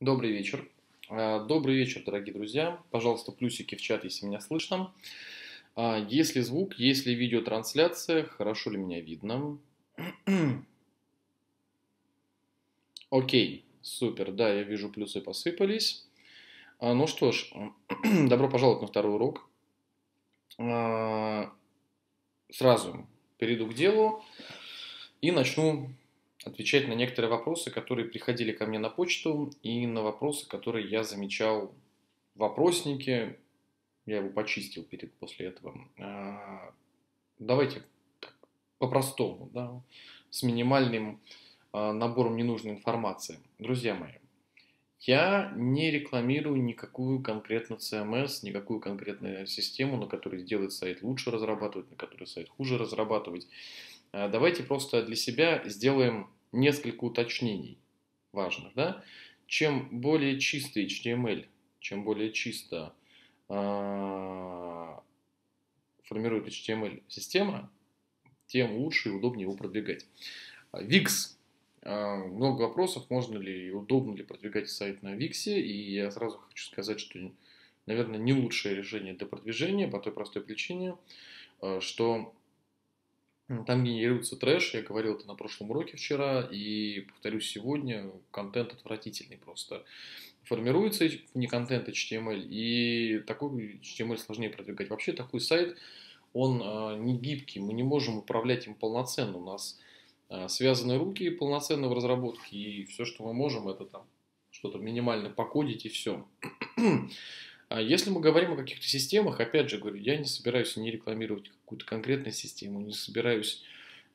Добрый вечер. А, добрый вечер, дорогие друзья. Пожалуйста, плюсики в чат, если меня слышно. А, если звук, если видеотрансляция, хорошо ли меня видно? Окей, супер, да, я вижу, плюсы посыпались. А, ну что ж, добро пожаловать на второй урок. Сразу перейду к делу и начну отвечать на некоторые вопросы, которые приходили ко мне на почту, и на вопросы, которые я замечал в вопроснике. Я его почистил перед после этого. А, давайте по-простому, да, с минимальным а, набором ненужной информации. Друзья мои, я не рекламирую никакую конкретную CMS, никакую конкретную систему, на которой сделать сайт лучше разрабатывать, на которой сайт хуже разрабатывать. А, давайте просто для себя сделаем несколько уточнений важных. Да? Чем более чистый HTML, чем более чисто э, формирует HTML система, тем лучше и удобнее его продвигать. Wix. Э, много вопросов, можно ли и удобно ли продвигать сайт на Wix. И я сразу хочу сказать, что, наверное, не лучшее решение для продвижения по той простой причине, э, что там генерируется трэш, я говорил это на прошлом уроке вчера, и повторюсь сегодня, контент отвратительный просто. Формируется не контент HTML, и такой HTML сложнее продвигать. Вообще такой сайт, он э, не гибкий, мы не можем управлять им полноценно. У нас э, связаны руки полноценно в разработке, и все, что мы можем, это там что-то минимально покодить и все. А если мы говорим о каких-то системах, опять же говорю, я не собираюсь не рекламировать какую-то конкретную систему, не собираюсь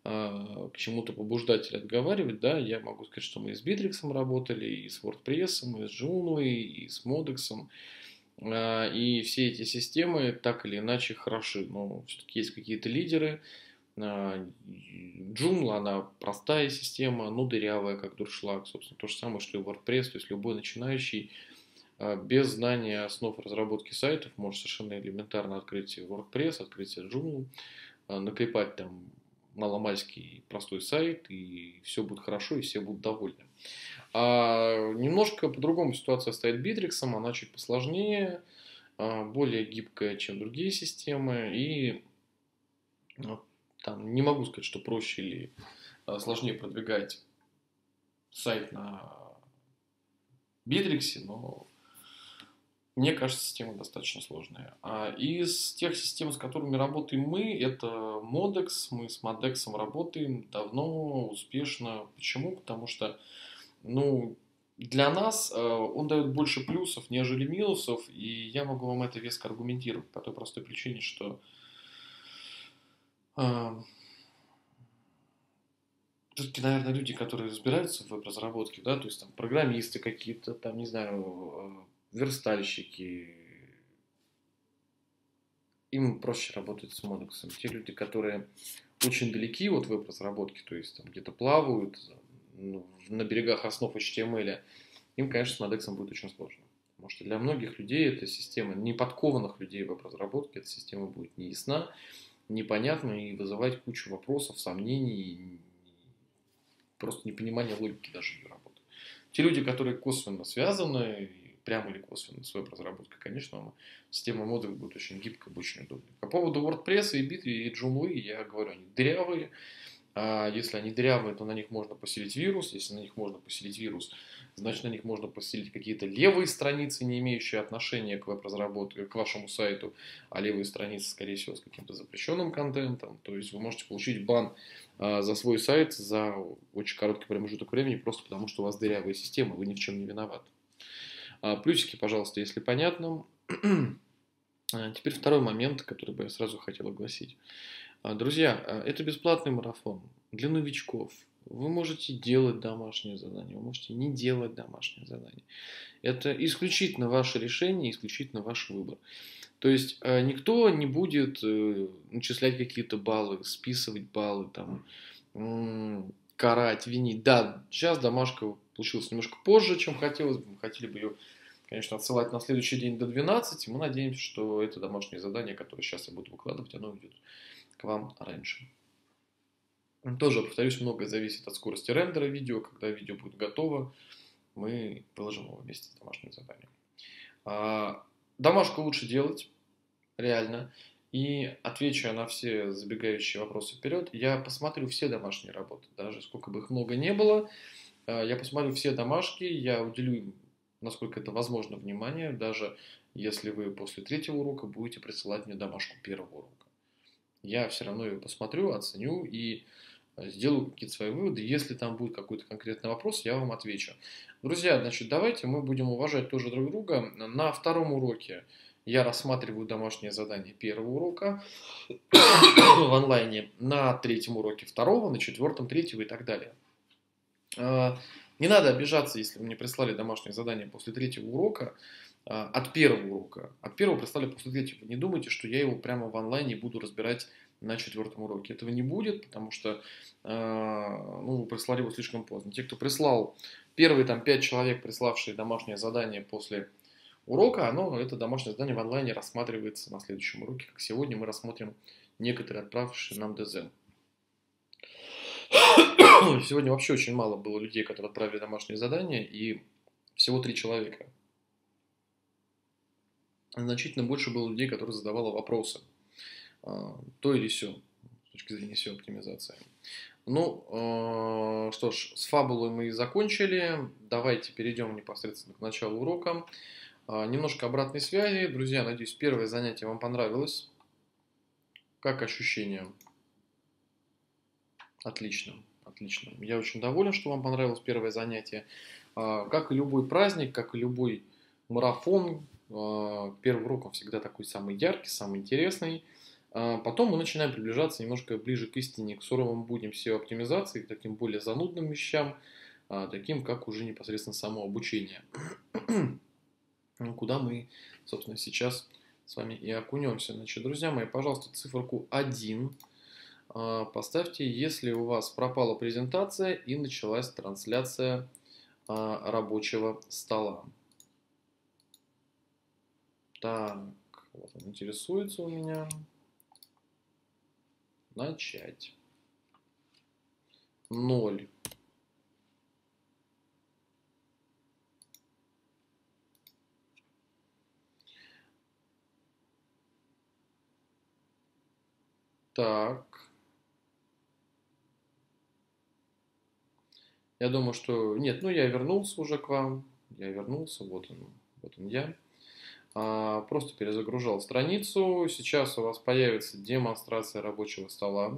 э, к чему-то побуждать или отговаривать, да, я могу сказать, что мы и с Bittrex работали, и с WordPress, и с Joomla, и с Modex, э, и все эти системы так или иначе хороши, но все-таки есть какие-то лидеры, Joomla, она простая система, но дырявая, как дуршлаг, собственно, то же самое, что и WordPress, то есть любой начинающий а, без знания основ разработки сайтов может совершенно элементарно открыть WordPress, открыть Joomla, а, наклепать там маломальский простой сайт, и все будет хорошо, и все будут довольны. А немножко по-другому ситуация стоит Bittrex, она чуть посложнее, а, более гибкая, чем другие системы, и там не могу сказать, что проще или сложнее продвигать сайт на Bittrex, но мне кажется, система достаточно сложная. А из тех систем, с которыми работаем мы, это Modex. Мы с Modex работаем давно, успешно. Почему? Потому что, ну, для нас э, он дает больше плюсов, нежели минусов, и я могу вам это веско аргументировать по той простой причине, что э, все-таки, наверное, люди, которые разбираются в веб-разработке, да, то есть там программисты какие-то, там, не знаю, верстальщики, им проще работать с модексом. Те люди, которые очень далеки от веб-разработки, то есть там где-то плавают ну, на берегах основ HTML, им, конечно, с модексом будет очень сложно. Потому что для многих людей эта система, не подкованных людей в веб-разработке, эта система будет неясна, непонятна и вызывать кучу вопросов, сомнений, просто непонимание логики даже ее работы. Те люди, которые косвенно связаны, прямо или косвенно с веб-разработкой, конечно, система модулей будет очень будет очень удобная. По поводу WordPress и Bit и Joomla, я говорю, они дырявые. А если они дырявые, то на них можно поселить вирус. Если на них можно поселить вирус, значит на них можно поселить какие-то левые страницы, не имеющие отношения к веб-разработке, к вашему сайту, а левые страницы, скорее всего, с каким-то запрещенным контентом. То есть вы можете получить бан а, за свой сайт за очень короткий промежуток времени, просто потому что у вас дырявая система, вы ни в чем не виноваты. А, плюсики, пожалуйста, если понятно. А, теперь второй момент, который бы я сразу хотел огласить. А, друзья, это бесплатный марафон для новичков. Вы можете делать домашнее задание, вы можете не делать домашнее задание. Это исключительно ваше решение, исключительно ваш выбор. То есть никто не будет э, начислять какие-то баллы, списывать баллы, там, карать, винить. Да, сейчас домашка получилась немножко позже, чем хотелось бы. Мы хотели бы ее конечно, отсылать на следующий день до 12. Мы надеемся, что это домашнее задание, которое сейчас я буду выкладывать, оно уйдет к вам раньше. Тоже, повторюсь, многое зависит от скорости рендера видео, когда видео будет готово. мы выложим его вместе с домашним заданием. А, домашку лучше делать, реально. И отвечу на все забегающие вопросы вперед. Я посмотрю все домашние работы, даже сколько бы их много не было. А, я посмотрю все домашки, я уделю им, насколько это возможно, внимание, даже если вы после третьего урока будете присылать мне домашку первого урока. Я все равно ее посмотрю, оценю и сделаю какие-то свои выводы. Если там будет какой-то конкретный вопрос, я вам отвечу. Друзья, значит, давайте мы будем уважать тоже друг друга. На втором уроке я рассматриваю домашнее задание первого урока в онлайне, на третьем уроке второго, на четвертом третьего и так далее. А, не надо обижаться, если вы мне прислали домашнее задание после третьего урока, а, от первого урока. От первого прислали после третьего. Не думайте, что я его прямо в онлайне буду разбирать на четвертом уроке. Этого не будет, потому что э, ну, вы прислали его слишком поздно. Те, кто прислал, первые там пять человек, приславшие домашнее задание после урока, оно, это домашнее задание в онлайне рассматривается на следующем уроке, как сегодня мы рассмотрим некоторые отправившие нам ДЗ. Сегодня вообще очень мало было людей, которые отправили домашнее задание, и всего три человека. Значительно больше было людей, которые задавали вопросы. А, то или все, с точки зрения SEO оптимизации. Ну, э, что ж, с фабулой мы закончили. Давайте перейдем непосредственно к началу урока. Э, немножко обратной связи. Друзья, надеюсь, первое занятие вам понравилось. Как ощущения? Отлично, отлично. Я очень доволен, что вам понравилось первое занятие. Э, как и любой праздник, как и любой марафон, первый урок он всегда такой самый яркий, самый интересный. А потом мы начинаем приближаться немножко ближе к истине, к суровым будням SEO-оптимизации, к таким более занудным вещам, а, таким как уже непосредственно само обучение. Ну, куда мы, собственно, сейчас с вами и окунемся. Значит, друзья мои, пожалуйста, циферку 1 а, поставьте, если у вас пропала презентация и началась трансляция рабочего стола. Так, вот он интересуется у меня. Начать. Ноль. Так. Я думаю, что... Нет, ну я вернулся уже к вам. Я вернулся, вот он, вот он я. А, просто перезагружал страницу. Сейчас у вас появится демонстрация рабочего стола.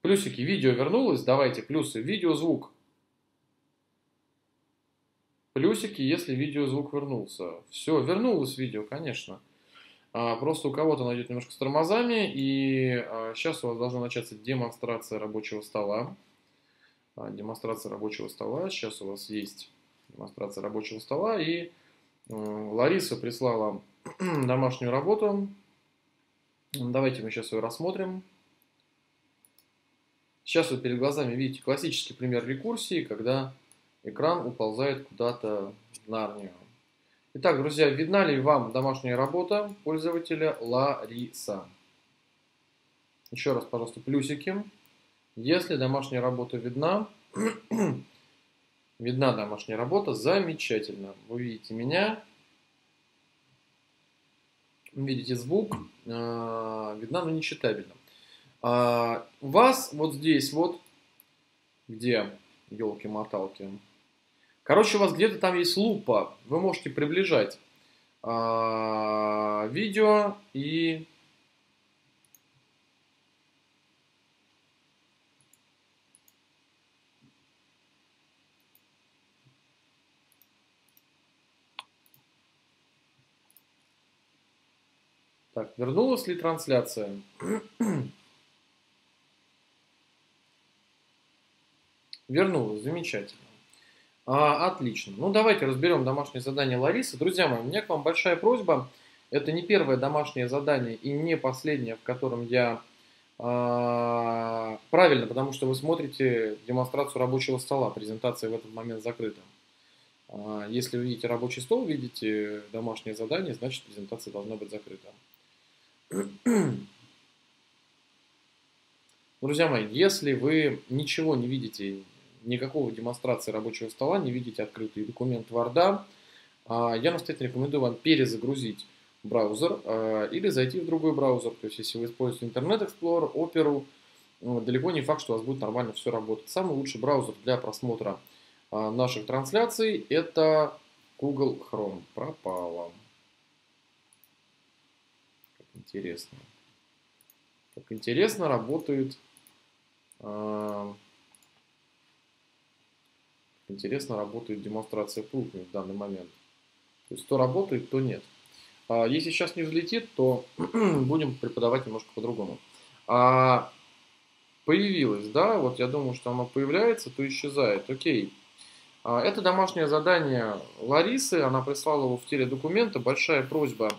Плюсики, видео вернулось. Давайте плюсы. Видео, звук. Плюсики, если видео, звук вернулся. Все, вернулось видео, конечно. А, просто у кого-то найдет немножко с тормозами. И сейчас а, у вас должна начаться демонстрация рабочего стола. Демонстрация рабочего стола. Сейчас у вас есть демонстрация рабочего стола. И Лариса прислала домашнюю работу. Давайте мы сейчас ее рассмотрим. Сейчас вы перед глазами видите классический пример рекурсии, когда экран уползает куда-то в Нарнию. Итак, друзья, видна ли вам домашняя работа пользователя Лариса? Еще раз, пожалуйста, плюсики. Если домашняя работа видна, Видна домашняя работа. Замечательно. Вы видите меня. Видите звук. А, видна, но не читабельно. А, вас вот здесь вот, где елки-моталки. Короче, у вас где-то там есть лупа. Вы можете приближать а, видео и Так, вернулась ли трансляция? Вернулась, замечательно. А, отлично. Ну, давайте разберем домашнее задание Ларисы. Друзья мои, у меня к вам большая просьба. Это не первое домашнее задание и не последнее, в котором я... А, правильно, потому что вы смотрите демонстрацию рабочего стола. Презентация в этот момент закрыта. А, если вы видите рабочий стол, видите домашнее задание, значит презентация должна быть закрыта. Друзья мои, если вы ничего не видите, никакого демонстрации рабочего стола, не видите открытый документ Word, а, я настоятельно рекомендую вам перезагрузить браузер а, или зайти в другой браузер. То есть, если вы используете Internet Explorer, Opera, ну, далеко не факт, что у вас будет нормально все работать. Самый лучший браузер для просмотра а, наших трансляций это Google Chrome. Пропало. Как интересно. Как интересно работает интересно работает демонстрация пруфами в данный момент. То есть то работает, то нет. А если сейчас не взлетит, то будем преподавать немножко по-другому. А появилось, да, вот я думаю, что оно появляется, то исчезает. Окей. А это домашнее задание Ларисы, она прислала его в теле документа. Большая просьба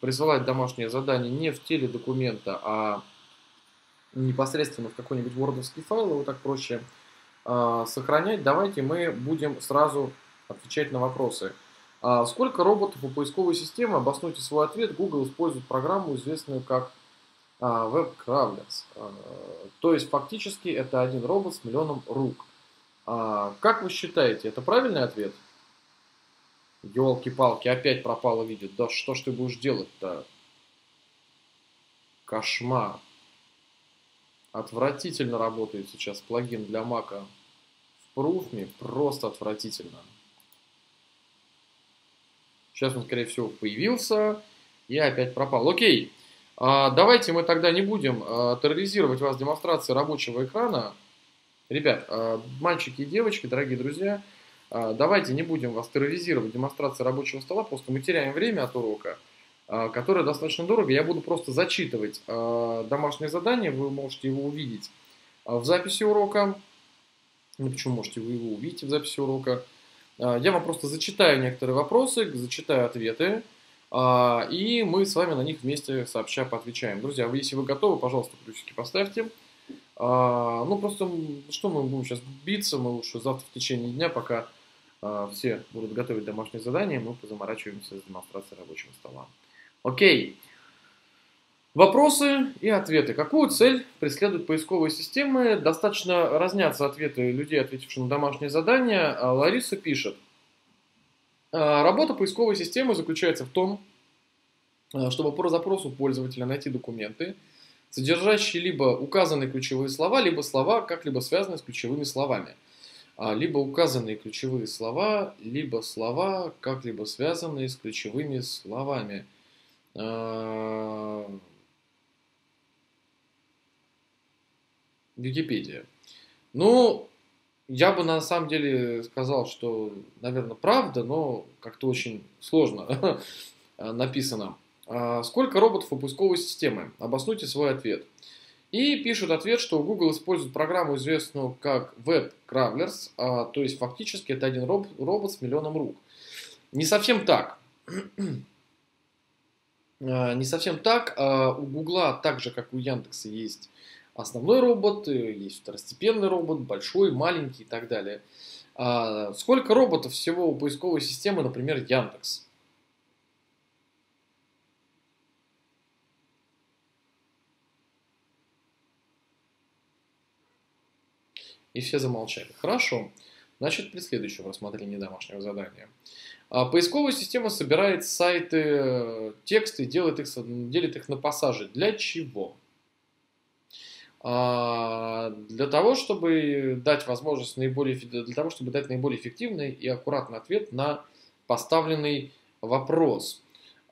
присылать домашнее задание не в теле документа, а непосредственно в какой-нибудь вордовский файл, его так проще сохранять. Давайте мы будем сразу отвечать на вопросы. А сколько роботов у поисковой системы? Обоснуйте свой ответ. Google использует программу, известную как а, Web Crawlers. А, то есть фактически это один робот с миллионом рук. А, как вы считаете, это правильный ответ? Елки-палки, опять пропало видео. Да что ж ты будешь делать-то? Кошмар. Отвратительно работает сейчас плагин для Мака Proofme. Просто отвратительно. Сейчас он, скорее всего, появился и опять пропал. Окей, а, давайте мы тогда не будем а, терроризировать вас демонстрацией рабочего экрана. Ребят, а, мальчики и девочки, дорогие друзья, давайте не будем вас терроризировать демонстрацией рабочего стола, просто мы теряем время от урока, которое достаточно дорого. Я буду просто зачитывать домашнее задание, вы можете его увидеть в записи урока. Ну, почему можете вы его увидеть в записи урока? А, я вам просто зачитаю некоторые вопросы, зачитаю ответы, а, и мы с вами на них вместе сообща поотвечаем. Друзья, если вы готовы, пожалуйста, плюсики поставьте. А, ну, просто, что мы будем сейчас биться, мы лучше завтра в течение дня, пока все будут готовить домашние задания, мы позаморачиваемся с демонстрацией рабочего стола. Окей. Вопросы и ответы. Какую цель преследуют поисковые системы? Достаточно разнятся ответы людей, ответивших на домашнее задание. А Лариса пишет. «А, работа поисковой системы заключается в том, а, чтобы по запросу пользователя найти документы, содержащие либо указанные ключевые слова, либо слова, как-либо связанные с ключевыми словами. Либо указанные ключевые слова, либо слова, как-либо связанные с ключевыми словами. Википедия. Ну, я бы на самом деле сказал, что, наверное, правда, но как-то очень сложно написано. А сколько роботов поисковой системы? Обоснуйте свой ответ. И пишут ответ, что Google использует программу, известную как Web Crawlers, а, то есть фактически это один роб, робот с миллионом рук. Не совсем так. а, не совсем так. А, у Google, так же как у Яндекса, есть основной робот, есть второстепенный робот, большой, маленький и так далее. А сколько роботов всего у поисковой системы, например, Яндекс? И все замолчали. Хорошо. Значит, при следующем рассмотрении домашнего задания. А поисковая система собирает сайты, э, тексты, делает их, делит их на пассажи. Для чего? А, для того, чтобы дать возможность наиболее, для того, чтобы дать наиболее эффективный и аккуратный ответ на поставленный вопрос.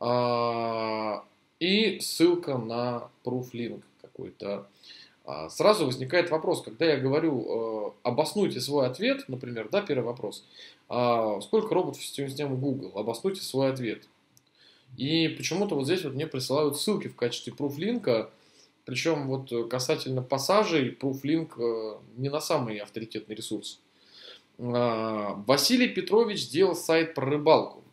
А, и ссылка на prooflink какой-то. А, сразу возникает вопрос, когда я говорю, обоснуйте свой ответ, например, да, первый вопрос, сколько роботов в системе Google, обоснуйте свой ответ. И почему-то вот здесь вот мне присылают ссылки в качестве профлинка, причем вот э, касательно пассажей, Prooflink э, не на самый авторитетный ресурс. А, Василий Петрович сделал сайт про рыбалку.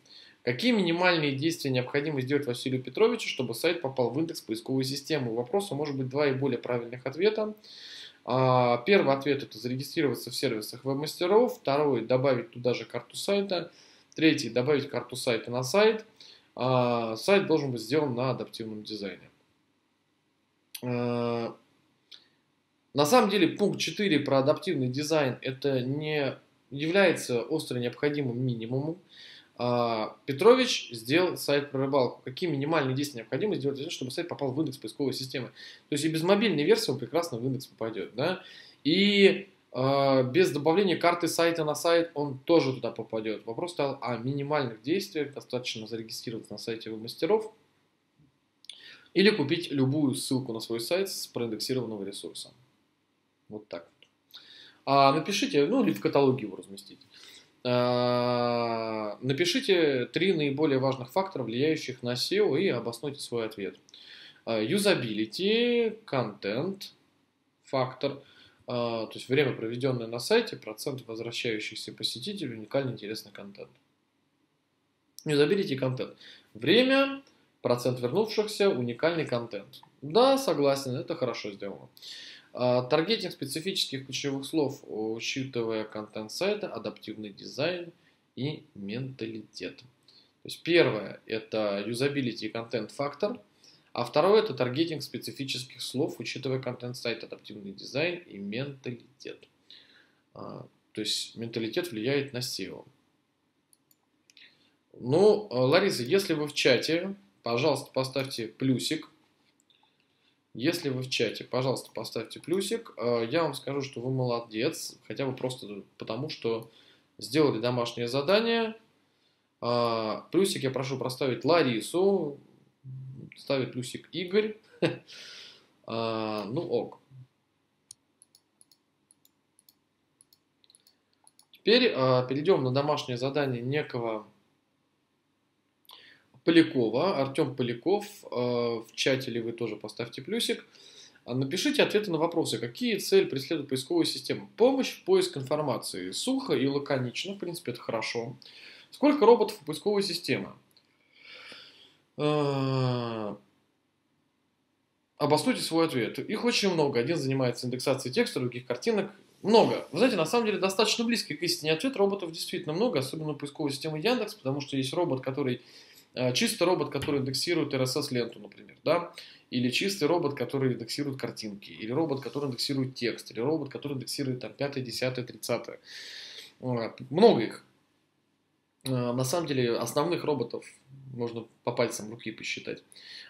Какие минимальные действия необходимо сделать Василию Петровичу, чтобы сайт попал в индекс поисковой системы? У вопроса может быть два и более правильных ответа. А, первый ответ это зарегистрироваться в сервисах веб-мастеров. Второй добавить туда же карту сайта. Третий добавить карту сайта на сайт. А, сайт должен быть сделан на адаптивном дизайне. Э, На самом деле пункт 4 про адаптивный дизайн это не является остро необходимым минимумом. А, Петрович сделал сайт про рыбалку. Какие минимальные действия необходимы сделать, чтобы сайт попал в индекс поисковой системы? То есть и без мобильной версии он прекрасно в индекс попадет. Да? И э, без добавления карты сайта на сайт он тоже туда попадет. Вопрос стал о минимальных действиях. Достаточно зарегистрироваться на сайте мастеров или купить любую ссылку на свой сайт с проиндексированного ресурса. Вот так. А напишите, ну или в каталоге его разместите. А, напишите три наиболее важных фактора, влияющих на SEO, и обоснуйте свой ответ. Юзабилити, контент, фактор, а, то есть время, проведенное на сайте, процент возвращающихся посетителей, уникальный интересный контент. Юзабилити и контент. Время, процент вернувшихся, уникальный контент. Да, согласен, это хорошо сделано. А, таргетинг специфических ключевых слов, учитывая контент сайта, адаптивный дизайн и менталитет. То есть первое это юзабилити и контент фактор, а второе это таргетинг специфических слов, учитывая контент сайта, адаптивный дизайн и менталитет. А, то есть менталитет влияет на SEO. Ну, Лариса, если вы в чате, пожалуйста, поставьте плюсик, если вы в чате, пожалуйста, поставьте плюсик. Э, я вам скажу, что вы молодец, хотя бы просто потому, что сделали домашнее задание. Э, плюсик я прошу проставить Ларису, ставит плюсик Игорь. Э, ну ок. Теперь перейдем на домашнее задание некого Полякова, Артем Поляков, э, в чате ли вы тоже поставьте плюсик. А напишите ответы на вопросы. Какие цели преследует поисковая система? Помощь в поиск информации. Сухо и лаконично, в принципе, это хорошо. Сколько роботов у поисковой системы? Э, обоснуйте свой ответ. Их очень много. Один занимается индексацией текста, других картинок. Много. Вы знаете, на самом деле достаточно близкий к истине ответ. Роботов действительно много, особенно поисковой системы Яндекс, потому что есть робот, который чистый робот, который индексирует RSS-ленту, например, да, или чистый робот, который индексирует картинки, или робот, который индексирует текст, или робот, который индексирует там 5, 10, 30. Много их. Э, на самом деле основных роботов можно по пальцам руки посчитать.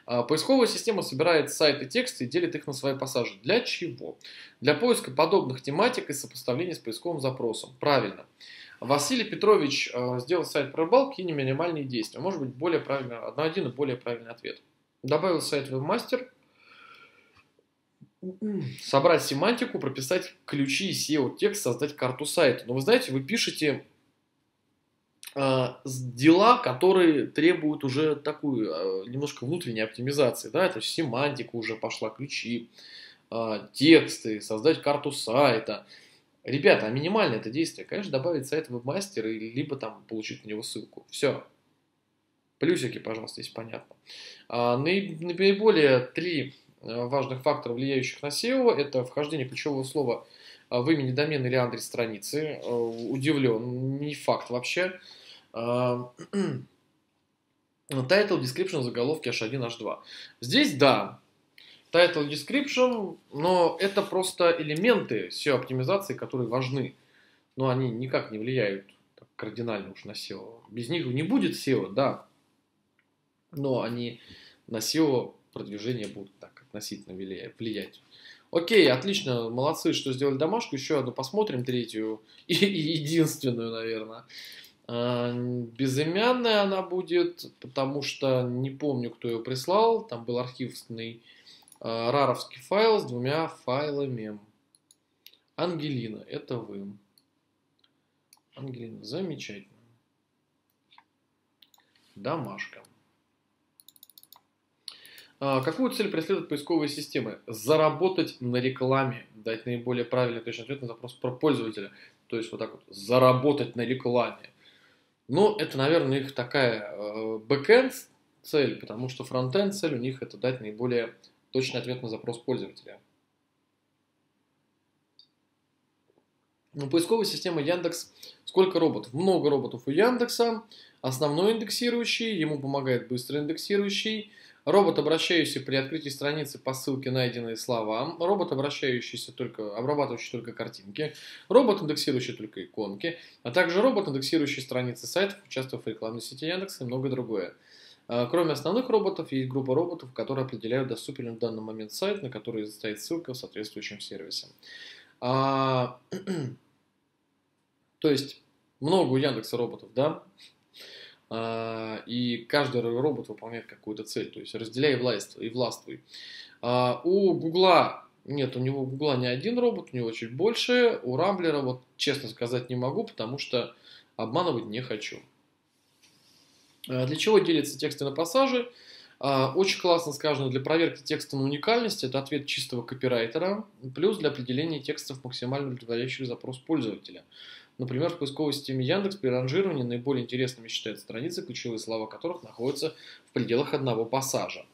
А поисковая система собирает сайты тексты и делит их на свои пассажи. Для чего? Для поиска подобных тематик и сопоставления с поисковым запросом. Правильно. Василий Петрович э, сделал сайт про рыбалку и не минимальные действия. Может быть, более правильно, один и более правильный ответ. Добавил сайт вебмастер, собрать семантику, прописать ключи SEO текст, создать карту сайта. Но вы знаете, вы пишете дела, которые требуют уже такую э, немножко внутренней оптимизации, да, то есть семантика уже пошла, ключи, э, тексты, создать карту сайта, Ребята, а минимальное это действие, конечно, добавить сайт вебмастера, либо там получить на него ссылку. Все. Плюсики, пожалуйста, если понятно. А, наиболее три важных фактора, влияющих на SEO, это вхождение ключевого слова а, в имени домена или адрес страницы. Удивлен, не факт вообще. Title, description, заголовки H1, H2. Здесь, да, title description, но это просто элементы SEO-оптимизации, которые важны, но они никак не влияют кардинально уж на SEO. Без них не будет SEO, да, но они на SEO продвижение будут так относительно влиять. Окей, отлично, молодцы, что сделали домашку. Еще одну посмотрим, третью и единственную, наверное. А, безымянная она будет, потому что не помню, кто ее прислал. Там был архивный Э, раровский файл с двумя файлами. Ангелина, это вы. Ангелина, замечательно. Домашка. А, какую цель преследуют поисковые системы? Заработать на рекламе, дать наиболее правильный точный ответ на запрос про пользователя. То есть вот так вот, заработать на рекламе. Ну, это, наверное, их такая э, цель, потому что фронтенд цель у них это дать наиболее точный ответ на запрос пользователя. У поисковой системы Яндекс сколько роботов? Много роботов у Яндекса. Основной индексирующий, ему помогает быстрый индексирующий. Робот, обращающийся при открытии страницы по ссылке, найденные слова, робот, обращающийся только, обрабатывающий только картинки, робот, индексирующий только иконки, а также робот, индексирующий страницы сайтов, участвуя в рекламной сети Яндекса и многое другое. А, кроме основных роботов, есть группа роботов, которые определяют доступен в данный момент сайт, на который стоит ссылка в соответствующем сервисе. А, то есть много у Яндекса роботов, да? А, и каждый робот выполняет какую-то цель, то есть разделяй и властвуй. И властвуй. А, у Гугла нет, у него у Гугла не один робот, у него чуть больше. У Рамблера, вот честно сказать, не могу, потому что обманывать не хочу. А, для чего делятся тексты на пассажи? Очень классно сказано для проверки текста на уникальность. Это ответ чистого копирайтера. Плюс для определения текстов максимально удовлетворяющих запрос пользователя. Например, в поисковой системе Яндекс при ранжировании наиболее интересными считают страницы, ключевые слова которых находятся в пределах одного пассажа.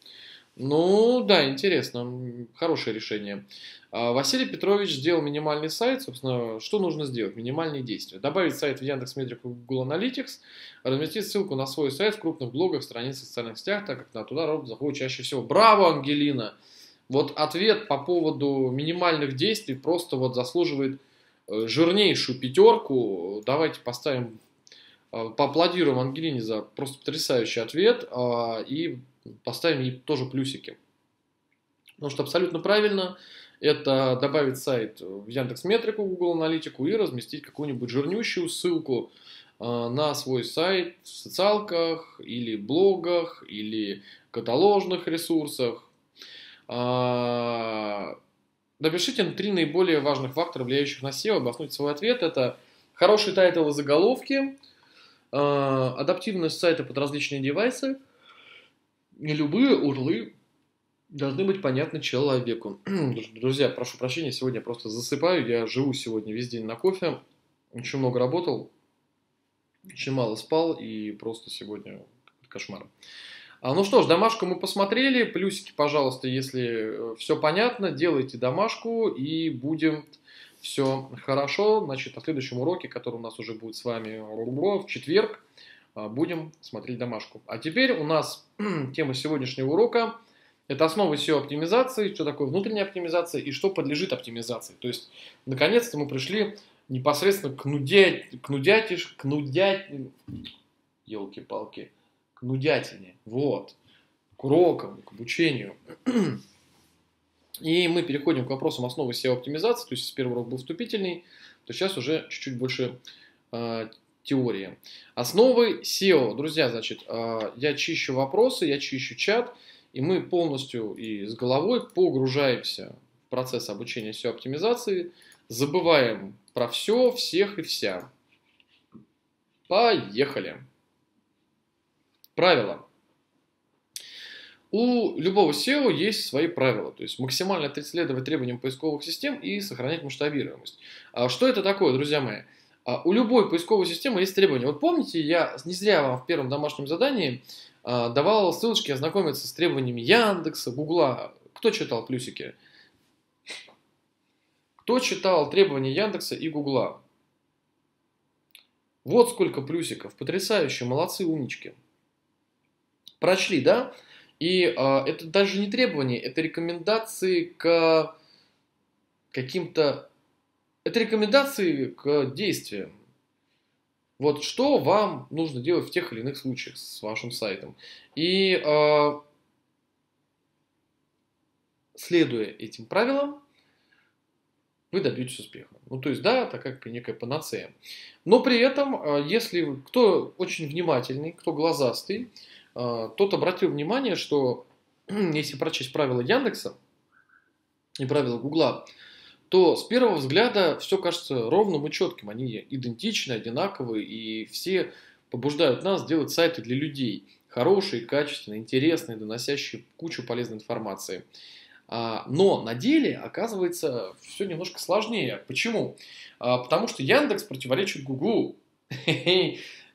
Ну, да, интересно, хорошее решение. А, Василий Петрович сделал минимальный сайт, собственно, что нужно сделать? Минимальные действия. Добавить сайт в Яндекс Метрику Google Analytics, разместить ссылку на свой сайт в крупных блогах, страницах, социальных сетях, так как на туда робот заходит чаще всего. Браво, Ангелина! Вот ответ по поводу минимальных действий просто вот заслуживает жирнейшую пятерку. Давайте поставим, э, поаплодируем Ангелине за просто потрясающий ответ э, и поставим ей тоже плюсики. Потому что абсолютно правильно это добавить сайт в Яндекс Метрику, Google Аналитику и разместить какую-нибудь жирнющую ссылку на свой сайт в социалках или блогах или каталожных ресурсах. Напишите три наиболее важных фактора, влияющих на SEO, обоснуйте свой ответ. Это хороший title и заголовки, э, адаптивность сайта под различные девайсы, и любые урлы должны быть понятны человеку. Друзья, прошу прощения, сегодня я просто засыпаю, я живу сегодня весь день на кофе, очень много работал, очень мало спал и просто сегодня кошмар. А, ну что ж, домашку мы посмотрели. Плюсики, пожалуйста, если э, все понятно, делайте домашку и будем все хорошо. Значит, на следующем уроке, который у нас уже будет с вами в четверг, а, будем смотреть домашку. А теперь у нас тема сегодняшнего урока – это основы SEO-оптимизации, что такое внутренняя оптимизация и что подлежит оптимизации. То есть, наконец-то мы пришли непосредственно к нудять, к нудятиш, к нудять, елки-палки – нудятине, вот, к урокам, к обучению. И мы переходим к вопросам основы SEO-оптимизации, то есть первый урок был вступительный, то сейчас уже чуть-чуть больше э, теории. Основы SEO, друзья, значит, э, я чищу вопросы, я чищу чат, и мы полностью и с головой погружаемся в процесс обучения SEO-оптимизации, забываем про все, всех и вся. Поехали! Правила. У любого SEO есть свои правила, то есть максимально следовать требованиям поисковых систем и сохранять масштабируемость. А что это такое, друзья мои? А у любой поисковой системы есть требования. Вот помните, я не зря вам в первом домашнем задании а, давал ссылочки ознакомиться с требованиями Яндекса, Гугла. Кто читал плюсики? Кто читал требования Яндекса и Гугла? Вот сколько плюсиков. Потрясающе, молодцы, умнички. Прочли, да? И э, это даже не требования, это рекомендации к каким-то... Это рекомендации к действиям. Вот что вам нужно делать в тех или иных случаях с вашим сайтом. И э, следуя этим правилам, вы добьетесь успеха. Ну, то есть, да, это как некая панацея. Но при этом, если кто очень внимательный, кто глазастый, а, тот обратил внимание, что если прочесть правила Яндекса и правила Гугла, то с первого взгляда все кажется ровным и четким. Они идентичны, одинаковые, и все побуждают нас делать сайты для людей. Хорошие, качественные, интересные, доносящие кучу полезной информации. А, но на деле оказывается все немножко сложнее. Почему? А, потому что Яндекс противоречит Гуглу.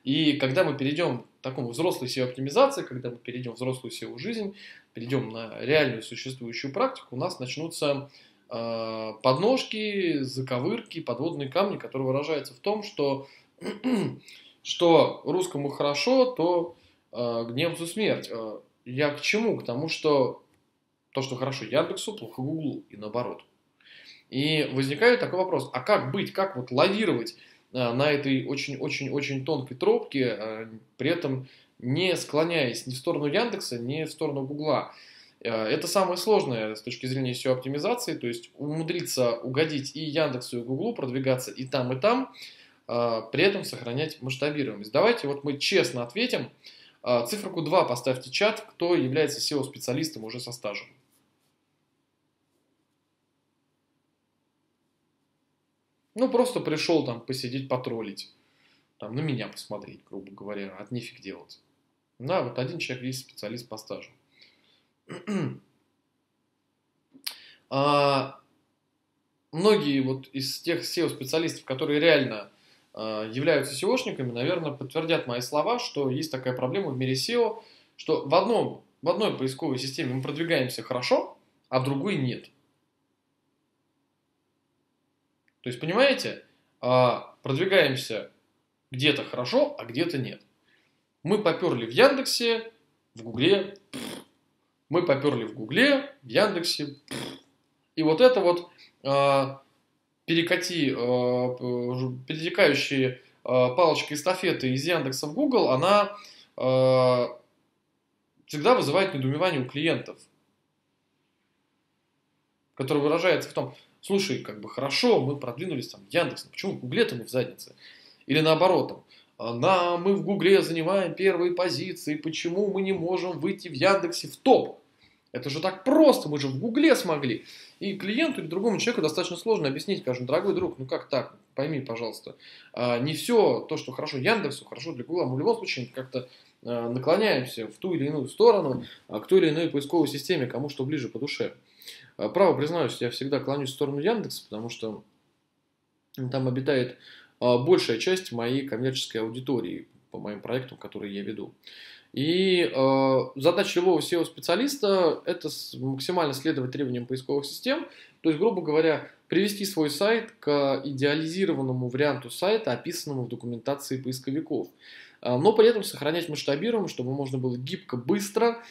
И когда мы перейдем такому взрослой SEO-оптимизации, когда мы перейдем в взрослую SEO-жизнь, перейдем на реальную существующую практику, у нас начнутся э, подножки, заковырки, подводные камни, которые выражаются в том, что, что русскому хорошо, то э, к немцу смерть. Э, я к чему? К тому, что то, что хорошо Яндексу, плохо Гуглу и наоборот. И возникает такой вопрос, а как быть, как вот лавировать на этой очень-очень-очень тонкой тропке, а, при этом не склоняясь ни в сторону Яндекса, ни в сторону Гугла. А, это самое сложное с точки зрения SEO оптимизации, то есть умудриться угодить и Яндексу, и Гуглу, продвигаться и там, и там, при этом сохранять масштабируемость. Давайте вот мы честно ответим. Циферку 2 поставьте чат, кто является SEO-специалистом уже со стажем. Ну, просто пришел там посидеть, потроллить. Там, на меня посмотреть, грубо говоря, от нефиг делать. Да, вот один человек есть специалист по стажу. а, многие вот из тех SEO-специалистов, которые реально а, являются SEOшниками, наверное, подтвердят мои слова, что есть такая проблема в мире SEO, что в, одном, в одной поисковой системе мы продвигаемся хорошо, а в другой нет. То есть, понимаете, а, продвигаемся где-то хорошо, а где-то нет. Мы поперли в Яндексе, в Гугле, мы поперли в Гугле, в Яндексе, и вот это вот э, перекати, э, перетекающие палочка эстафеты из Яндекса в Google, она всегда вызывает недоумевание у клиентов, которое выражается в том, слушай, как бы хорошо, мы продвинулись там Яндекс, почему в Гугле-то мы в заднице? Или наоборот, там, «А, на, мы в Гугле занимаем первые позиции, почему мы не можем выйти в Яндексе в топ? Это же так просто, мы же в Гугле смогли. И клиенту или другому человеку достаточно сложно объяснить, скажем, дорогой друг, ну как так, пойми, пожалуйста, а, не все то, что хорошо Яндексу, хорошо для Гугла, мы в любом случае как-то а, наклоняемся в ту или иную сторону, к той или иной поисковой системе, кому что ближе по душе. А, право признаюсь, я всегда клонюсь в сторону Яндекса, потому что там обитает а, большая часть моей коммерческой аудитории по моим проектам, которые я веду. И э, задача любого SEO-специалиста – это максимально следовать требованиям поисковых систем, то есть, грубо говоря, привести свой сайт к идеализированному варианту сайта, описанному в документации поисковиков, но при этом сохранять масштабируемость, чтобы можно было гибко, быстро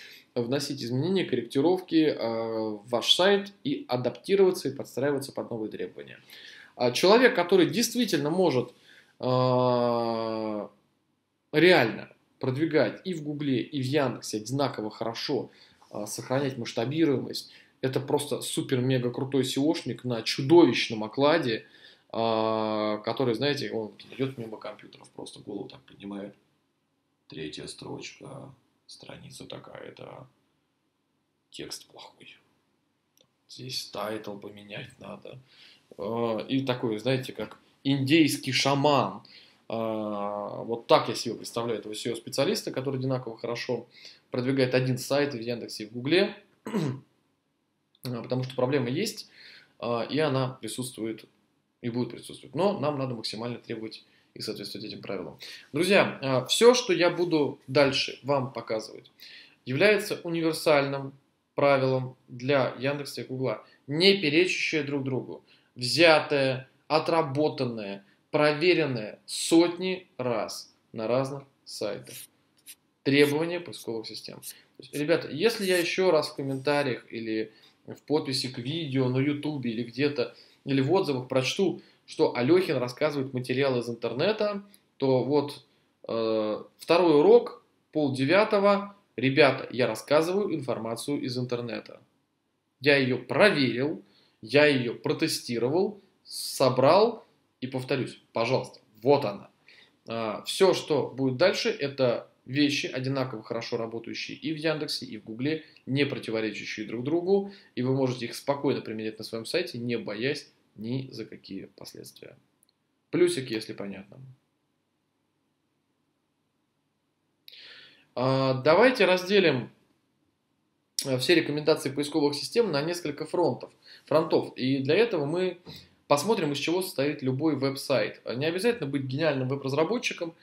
вносить изменения, корректировки э, в ваш сайт и адаптироваться и подстраиваться под новые требования. А человек, который действительно может э, реально продвигать и в Гугле, и в Яндексе одинаково хорошо, э, сохранять масштабируемость, это просто супер-мега крутой SEOшник на чудовищном окладе, который, знаете, он идет мимо компьютеров, просто голову так поднимает. Третья строчка, страница такая-то, текст плохой. Здесь title поменять надо. А, и такой, знаете, как индейский шаман. А, вот так я себе представляю этого SEO-специалиста, который одинаково хорошо продвигает один сайт в Яндексе и в Гугле. А, потому что проблема есть, и она присутствует и будет присутствовать. Но нам надо максимально требовать и соответствовать этим правилам. Друзья, а, все, что я буду дальше вам показывать, является универсальным правилом для Яндекса и Гугла, не перечащее друг другу, взятое, отработанное, проверенное сотни раз на разных сайтах. Требования поисковых систем. Ребята, если я еще раз в комментариях или в подписи к видео на YouTube или где-то, или в отзывах прочту, что Алехин рассказывает материал из интернета, то вот э, второй урок, пол девятого, ребята, я рассказываю информацию из интернета. Я ее проверил, я ее протестировал, собрал и повторюсь, пожалуйста, вот она. Э, все, что будет дальше, это вещи, одинаково хорошо работающие и в Яндексе, и в Гугле, не противоречащие друг другу, и вы можете их спокойно применять на своем сайте, не боясь ни за какие последствия. Плюсик, если понятно. А, давайте разделим э, все рекомендации поисковых систем на несколько фронтов, фронтов. И для этого мы посмотрим, из чего состоит любой веб-сайт. Не обязательно быть гениальным веб-разработчиком,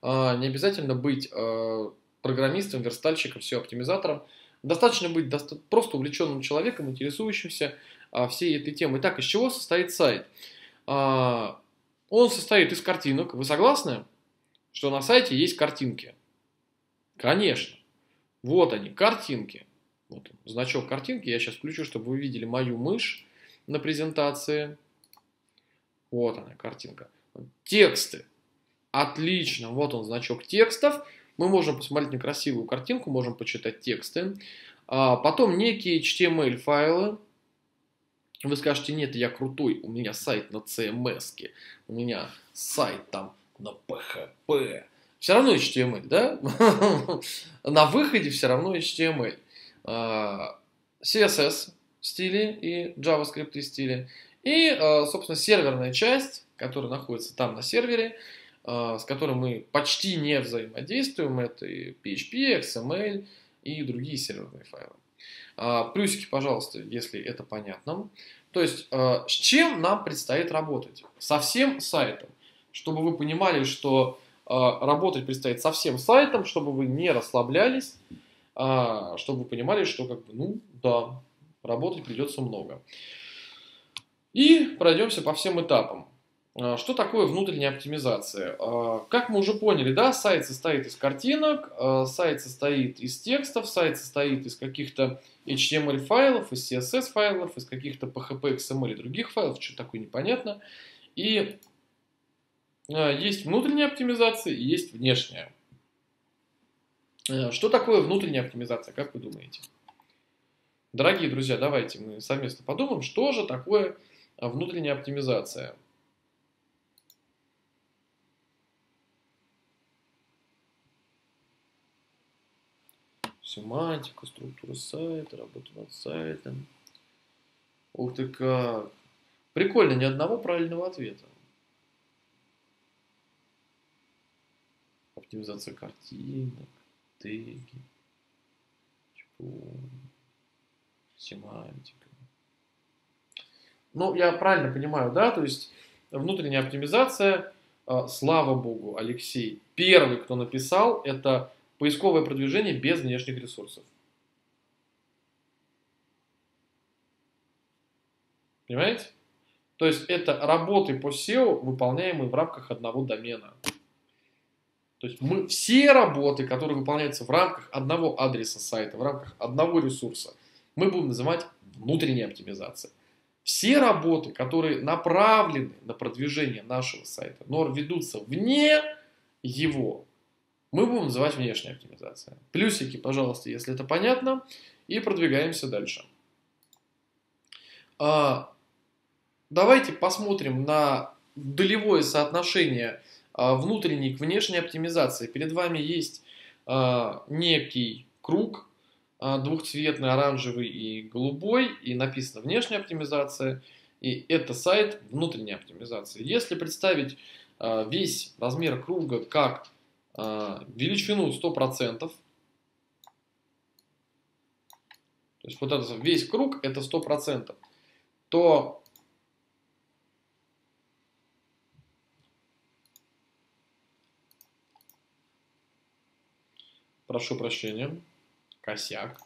а, не обязательно быть э, программистом, верстальщиком, все оптимизатором. Достаточно быть просто увлеченным человеком, интересующимся всей этой темы. Итак, из чего состоит сайт? А, он состоит из картинок. Вы согласны, что на сайте есть картинки? Конечно. Вот они, картинки. Вот он, значок картинки. Я сейчас включу, чтобы вы видели мою мышь на презентации. Вот она, картинка. Тексты. Отлично. Вот он, значок текстов. Мы можем посмотреть на красивую картинку, можем почитать тексты. А потом некие HTML-файлы. Вы скажете, нет, я крутой, у меня сайт на CMS, у меня сайт там на PHP. Все равно HTML, да? на выходе все равно HTML. А, CSS стили и JavaScript стили. И, а, собственно, серверная часть, которая находится там на сервере, а, с которой мы почти не взаимодействуем, это и PHP, XML и другие серверные файлы. Плюсики, пожалуйста, если это понятно. То есть, с чем нам предстоит работать? Со всем сайтом. Чтобы вы понимали, что работать предстоит со всем сайтом, чтобы вы не расслаблялись, а, чтобы вы понимали, что как бы, ну да, работать придется много. И пройдемся по всем этапам. А, что такое внутренняя оптимизация? А, как мы уже поняли, да, сайт состоит из картинок, а, сайт состоит из текстов, сайт состоит из каких-то HTML файлов, из CSS файлов, из каких-то PHP, XML и других файлов, что такое непонятно. И есть внутренняя оптимизация и есть внешняя. Что такое внутренняя оптимизация, как вы думаете? Дорогие друзья, давайте мы совместно подумаем, что же такое внутренняя оптимизация. Семантика, структура сайта, работа над сайтом. Ух ты как. Прикольно, ни одного правильного ответа. Оптимизация картинок теги, семантика. Ну, я правильно понимаю, да, то есть внутренняя оптимизация, а, слава богу, Алексей, первый, кто написал, это поисковое продвижение без внешних ресурсов. Понимаете? То есть это работы по SEO, выполняемые в рамках одного домена. То есть мы все работы, которые выполняются в рамках одного адреса сайта, в рамках одного ресурса, мы будем называть внутренней оптимизацией. Все работы, которые направлены на продвижение нашего сайта, но ведутся вне его, мы будем называть внешней оптимизацией. Плюсики, пожалуйста, если это понятно. И продвигаемся дальше. А, давайте посмотрим на долевое соотношение а, внутренней к внешней оптимизации. Перед вами есть а, некий круг, двухцветный, оранжевый и голубой, и написано внешняя оптимизация, и это сайт внутренней оптимизации. Если представить весь размер круга как величину 100%, то есть вот этот весь круг это 100%, то прошу прощения, косяк,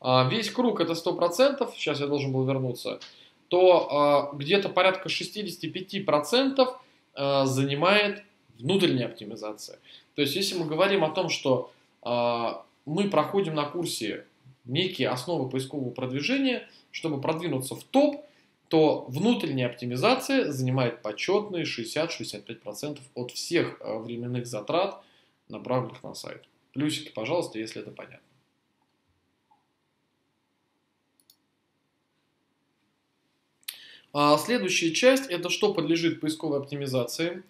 а, весь круг это 100%, сейчас я должен был вернуться, то а, где-то порядка 65% а, занимает внутренняя оптимизация. То есть, если мы говорим о том, что мы проходим на курсе некие основы поискового продвижения, чтобы продвинуться в топ, то внутренняя оптимизация занимает почетные 60-65% от всех временных затрат, направленных на сайт. Плюсики, пожалуйста, если это понятно. А следующая часть это что подлежит поисковой оптимизации.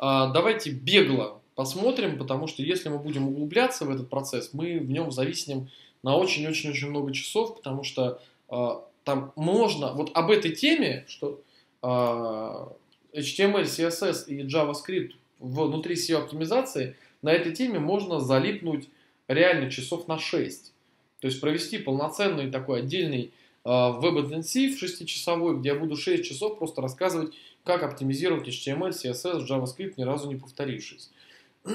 А, давайте бегло посмотрим, потому что если мы будем углубляться в этот процесс, мы в нем зависнем на очень-очень-очень много часов, потому что а, там можно, вот об этой теме, что а, HTML, CSS и JavaScript внутри SEO оптимизации – на этой теме можно залипнуть реально часов на 6. То есть провести полноценный такой отдельный э, веб-интенсив 6-часовой, где я буду 6 часов просто рассказывать, как оптимизировать HTML, CSS, JavaScript, ни разу не повторившись.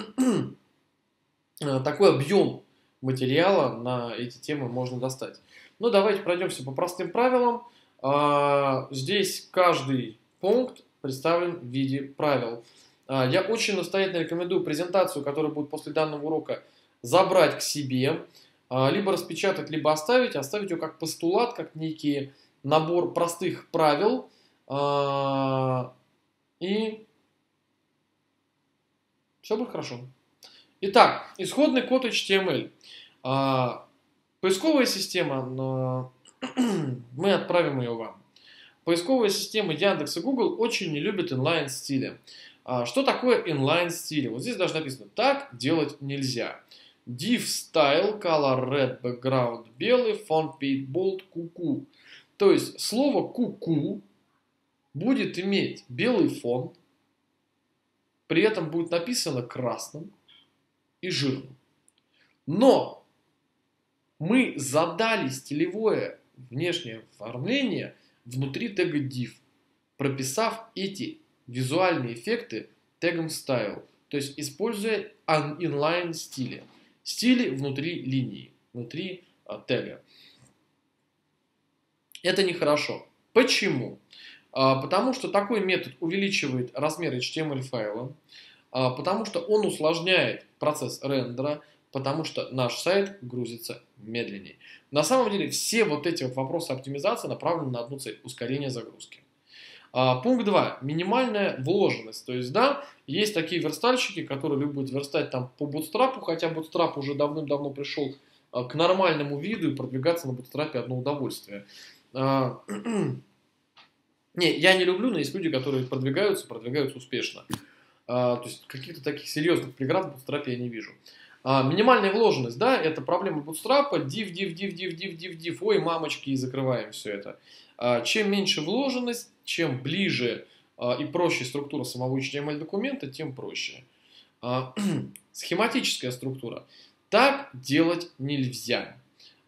Э, такой объем материала на эти темы можно достать. Ну, давайте пройдемся по простым правилам. А, здесь каждый пункт представлен в виде правил. Я очень настоятельно рекомендую презентацию, которая будет после данного урока, забрать к себе, либо распечатать, либо оставить, оставить его как постулат, как некий набор простых правил, а, и все будет хорошо. Итак, исходный код HTML. А, поисковая система, мы отправим ее вам. Поисковые системы Яндекс и Google очень не любят inline стиля. Что такое inline стили? Вот здесь даже написано, так делать нельзя div style, color red, background белый, font page bold, куку. То есть слово куку будет иметь белый фон, при этом будет написано красным и жирным. Но мы задали стилевое внешнее оформление внутри тега div, прописав эти визуальные эффекты тегом style, то есть используя inline стили стили внутри линии, внутри а, тега. Это нехорошо. Почему? А, потому что такой метод увеличивает размер HTML файла, а, потому что он усложняет процесс рендера, потому что наш сайт грузится медленнее. На самом деле все вот эти вот вопросы оптимизации направлены на одну цель – ускорение загрузки. А, пункт 2. Минимальная вложенность. То есть, да, есть такие верстальщики, которые любят верстать там по бутстрапу, хотя бутстрап уже давным-давно пришел а, к нормальному виду и продвигаться на бутстрапе одно удовольствие. А, не, я не люблю, но есть люди, которые продвигаются, продвигаются успешно. То есть каких-то таких серьезных преград в бутстрапе я не вижу. Минимальная вложенность, да, это проблема бутстрапа, div, div, div, div, div, div, div, ой, мамочки, и закрываем все это. Чем меньше вложенность, чем ближе а, и проще структура самого HTML документа, тем проще. А, схематическая структура. Так делать нельзя.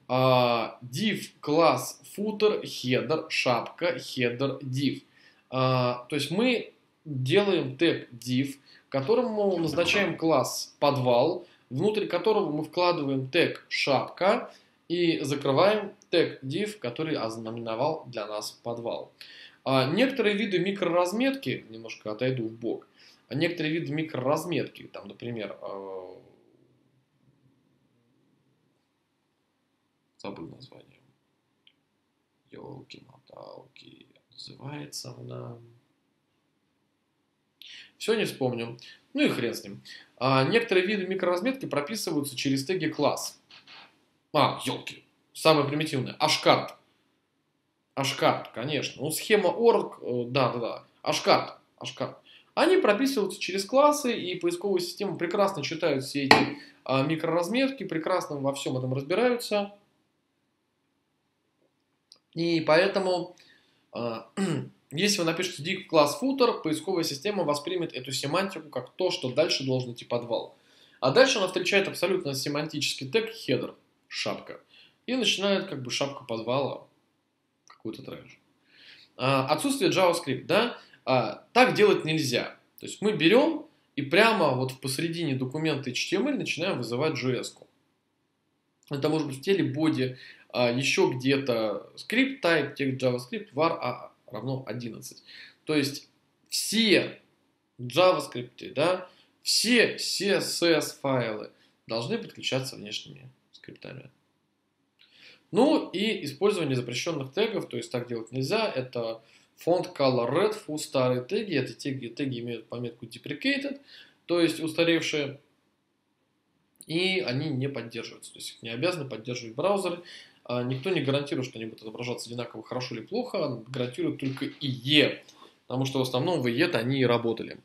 А, div класс footer, header, шапка, header, div. То есть мы делаем тег div, которому назначаем класс подвал, внутрь которого мы вкладываем тег шапка и закрываем тег div, который ознаменовал для нас подвал. А некоторые виды микроразметки, немножко отойду в бок, а некоторые виды микроразметки, там, например, э, забыл название, елки-моталки, называется она, все не вспомню, ну и хрен с ним. А некоторые виды микроразметки прописываются через теги класс. А, елки, самое примитивное, ашкарт. Ашкарт, конечно. Ну, схема орг, э, да, да, да. Ашкарт, Ашкарт. Они прописываются через классы, и поисковые системы прекрасно читают все эти а, микроразметки, прекрасно во всем этом разбираются. И поэтому, а, если вы напишете div класс footer, поисковая система воспримет эту семантику как то, что дальше должен идти подвал. А дальше она встречает абсолютно семантический тег header, шапка. И начинает как бы шапка подвала какой-то трэш. А, отсутствие JavaScript, да, а, так делать нельзя. То есть мы берем и прямо вот в посередине документа HTML начинаем вызывать JS. -ку. Это может быть в теле боди, а, еще где-то script type, текст JavaScript, var a равно 11. То есть все JavaScript, да, все CSS файлы должны подключаться внешними скриптами. Ну и использование запрещенных тегов, то есть так делать нельзя, это фонд color red, full старые теги, эти теги, теги имеют пометку deprecated, то есть устаревшие, и они не поддерживаются, то есть их не обязаны поддерживать браузеры. А никто не гарантирует, что они будут отображаться одинаково хорошо или плохо, гарантирует только IE, потому что в основном в IE они и работали.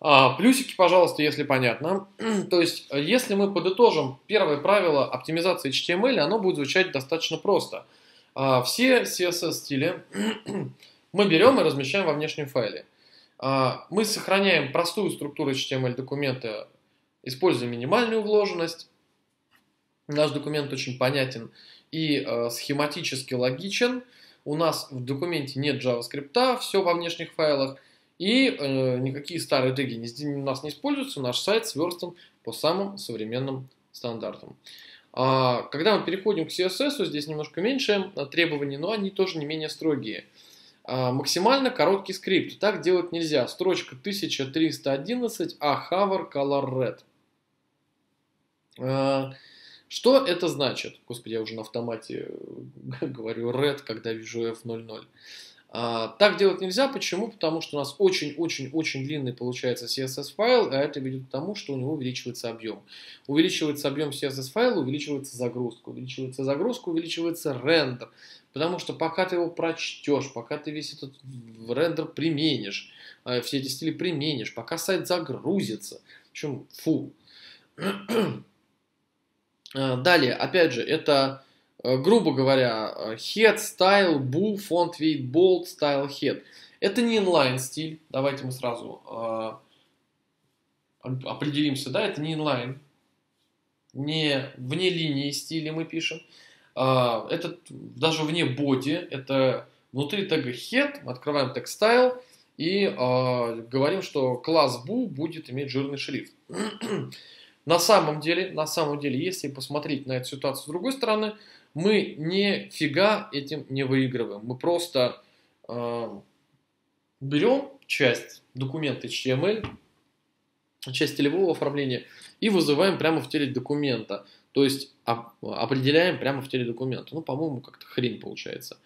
А, плюсики, пожалуйста, если понятно. То есть, если мы подытожим первое правило оптимизации HTML, оно будет звучать достаточно просто. А, все CSS-стили мы берем и размещаем во внешнем файле. А, мы сохраняем простую структуру HTML-документа, используя минимальную вложенность. Наш документ очень понятен и схематически логичен. У нас в документе нет JavaScript, все во внешних файлах. И э, никакие старые теги не, у нас не используются, наш сайт сверстан по самым современным стандартам. А, когда мы переходим к CSS, здесь немножко меньше э, требований, но они тоже не менее строгие. А, максимально короткий скрипт. Так делать нельзя. Строчка 1311, а hover color red. Что это значит? Господи, я уже на автомате говорю red, когда вижу f00. А, так делать нельзя. Почему? Потому что у нас очень-очень-очень длинный получается CSS файл, а это ведет к тому, что у него увеличивается объем. Увеличивается объем CSS файла, увеличивается загрузка. Увеличивается загрузка, увеличивается рендер. Потому что пока ты его прочтешь, пока ты весь этот рендер применишь, а, все эти стили применишь, пока сайт загрузится. В общем, фу. Далее, опять же, это грубо говоря, э, head, style, bool, font, weight, bold, style, head. Это не inline стиль. Давайте мы сразу э, определимся, да, это не inline. Не вне линии стиля мы пишем. Э, это даже вне body. Это внутри тега head. Мы открываем тег style и э, говорим, что класс bool будет иметь жирный шрифт. на самом деле, на самом деле, если посмотреть на эту ситуацию с другой стороны, мы нифига этим не выигрываем. Мы просто э, берем часть документа HTML, часть стилевого оформления и вызываем прямо в теле документа. То есть определяем прямо в теле документа. Ну, по-моему, как-то хрень получается.